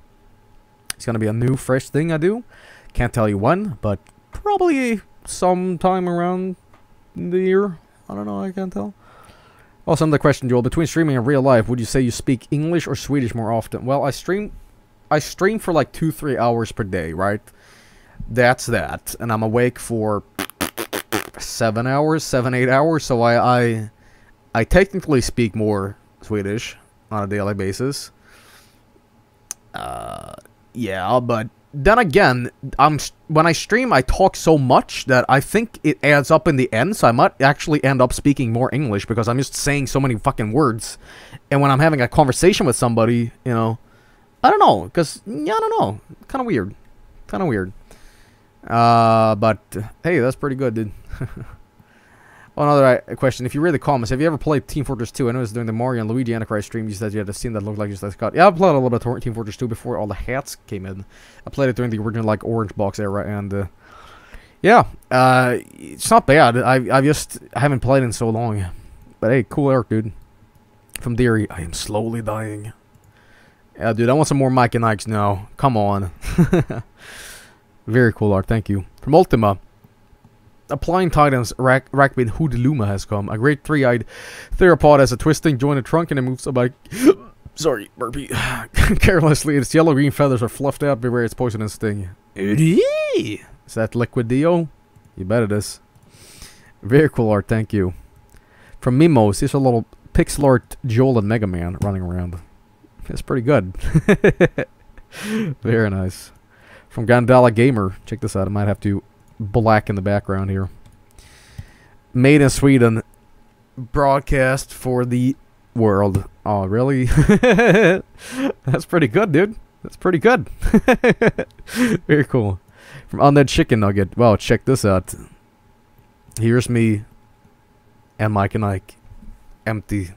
It's going to be a new, fresh thing I do. Can't tell you when, but probably sometime around the year. I don't know. I can't tell. Also, another question, Joel. Between streaming and real life, would you say you speak English or Swedish more often? Well, I stream, I stream for like two, three hours per day, right? That's that, and I'm awake for seven hours, seven, eight hours. So I, I, I technically speak more Swedish on a daily basis. Uh, yeah, but then again, I'm when I stream, I talk so much that I think it adds up in the end. So I might actually end up speaking more English because I'm just saying so many fucking words. And when I'm having a conversation with somebody, you know, I don't know, because yeah, I don't know, kind of weird, kind of weird. Uh, but hey, that's pretty good, dude. [LAUGHS] Oh, another uh, question. If you read the comments, have you ever played Team Fortress 2? I know it was during the Mario and Luigi Antichrist stream. You said you had a scene that looked like just like Scott. Yeah, I played a little bit of Team Fortress 2 before all the hats came in. I played it during the original like orange box era, and uh, yeah, uh, it's not bad. I I just haven't played in so long. But hey, cool arc, dude. From Deary, I am slowly dying. Yeah, dude, I want some more Mike and Ikes now. Come on. [LAUGHS] Very cool art, thank you. From Ultima, Applying Titans Rack Rackbid Hoodluma has come. A great three-eyed theropod has a twisting jointed trunk and it moves about [GASPS] sorry, burpee. [SIGHS] Carelessly, its yellow green feathers are fluffed out beware its poisonous sting. Is that Liquid Dio? You bet it is. Very cool art, thank you. From Mimos, here's a little pixel art Joel and Mega Man running around. It's pretty good. [LAUGHS] Very nice. From Gandala Gamer, check this out. I might have to blacken the background here. Made in Sweden, broadcast for the world. Oh, really? [LAUGHS] That's pretty good, dude. That's pretty good. [LAUGHS] Very cool. From Undead Chicken Nugget. Wow, check this out. Here's me and Mike and Ike. Empty.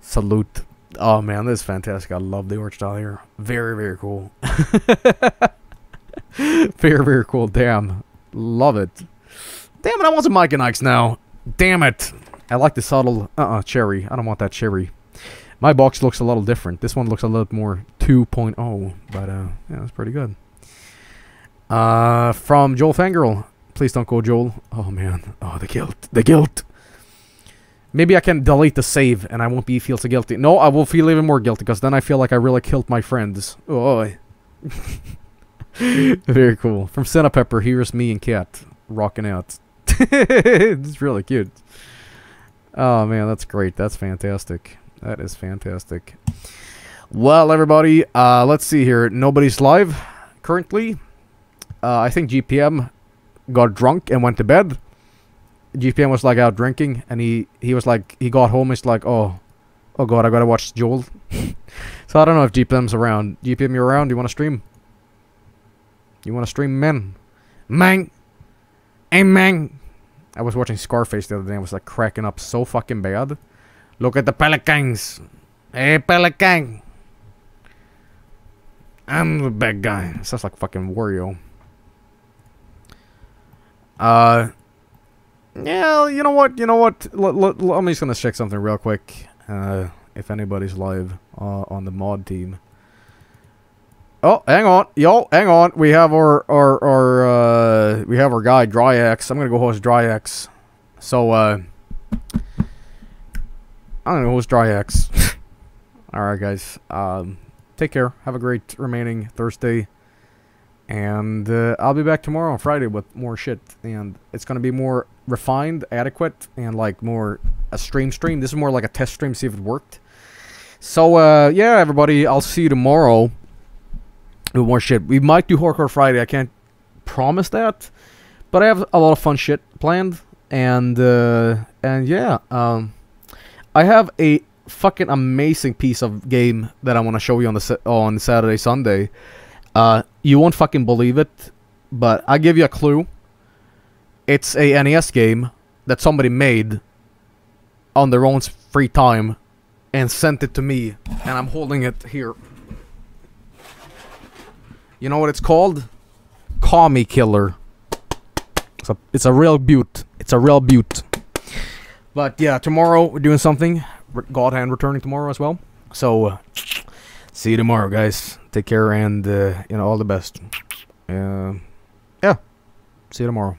Salute. Oh man, this is fantastic. I love the orange style here. Very, very cool. [LAUGHS] very, very cool. Damn. Love it. Damn it, I want some Mike and Ike's now. Damn it. I like the subtle, uh-uh, cherry. I don't want that cherry. My box looks a little different. This one looks a little more 2.0, but uh, yeah, it's pretty good. Uh, from Joel Fangirl. Please don't go, Joel. Oh man. Oh, the guilt. The guilt. Maybe I can delete the save and I won't be feel so guilty. No, I will feel even more guilty because then I feel like I really killed my friends. Oh. [LAUGHS] [LAUGHS] Very cool. From Senna Pepper, here's me and Cat rocking out. [LAUGHS] it's really cute. Oh man, that's great. That's fantastic. That is fantastic. Well, everybody, uh, let's see here. Nobody's live currently. Uh, I think GPM got drunk and went to bed. GPM was like out drinking, and he he was like he got home. He's like, oh, oh god, I gotta watch Joel. [LAUGHS] so I don't know if GPM's around. GPM, you around? Do you want to stream? You want to stream, man? Man, hey man. I was watching Scarface the other day and was like cracking up so fucking bad. Look at the Pelicans. Hey, Pelican. I'm the bad guy. Sounds like fucking Wario. Uh, yeah, you know what? You know what? L- l- l- I'm just gonna check something real quick. Uh, if anybody's live uh, on the mod team. Oh, hang on, y'all, hang on. We have our our our uh, we have our guy Dryax. I'm gonna go host Dryax. So uh, I'm gonna host Dryax. [LAUGHS] All right, guys. Um, take care. Have a great remaining Thursday. And uh, I'll be back tomorrow on Friday with more shit. And it's to be more refined, adequate, and like more a stream stream. This is more like a test stream, see if it worked. So, uh, yeah, everybody, I'll see you tomorrow with more shit. We might do Horror Friday. I can't promise that. But I have a lot of fun shit planned. And, uh, and yeah, um, I have a fucking amazing piece of game that I want to show you on the on Saturday, Sunday. Uh, you won't fucking believe it, but I'll give you a clue. It's a NES game that somebody made on their own free time and sent it to me, and I'm holding it here. You know what it's called? Kami Killer. It's a, it's a real beaut. It's a real beaut. But yeah, tomorrow we're doing something. God Hand returning tomorrow as well. So, uh, see you tomorrow, guys. Take care and, uh, you know, all the best. Uh, yeah. See you tomorrow.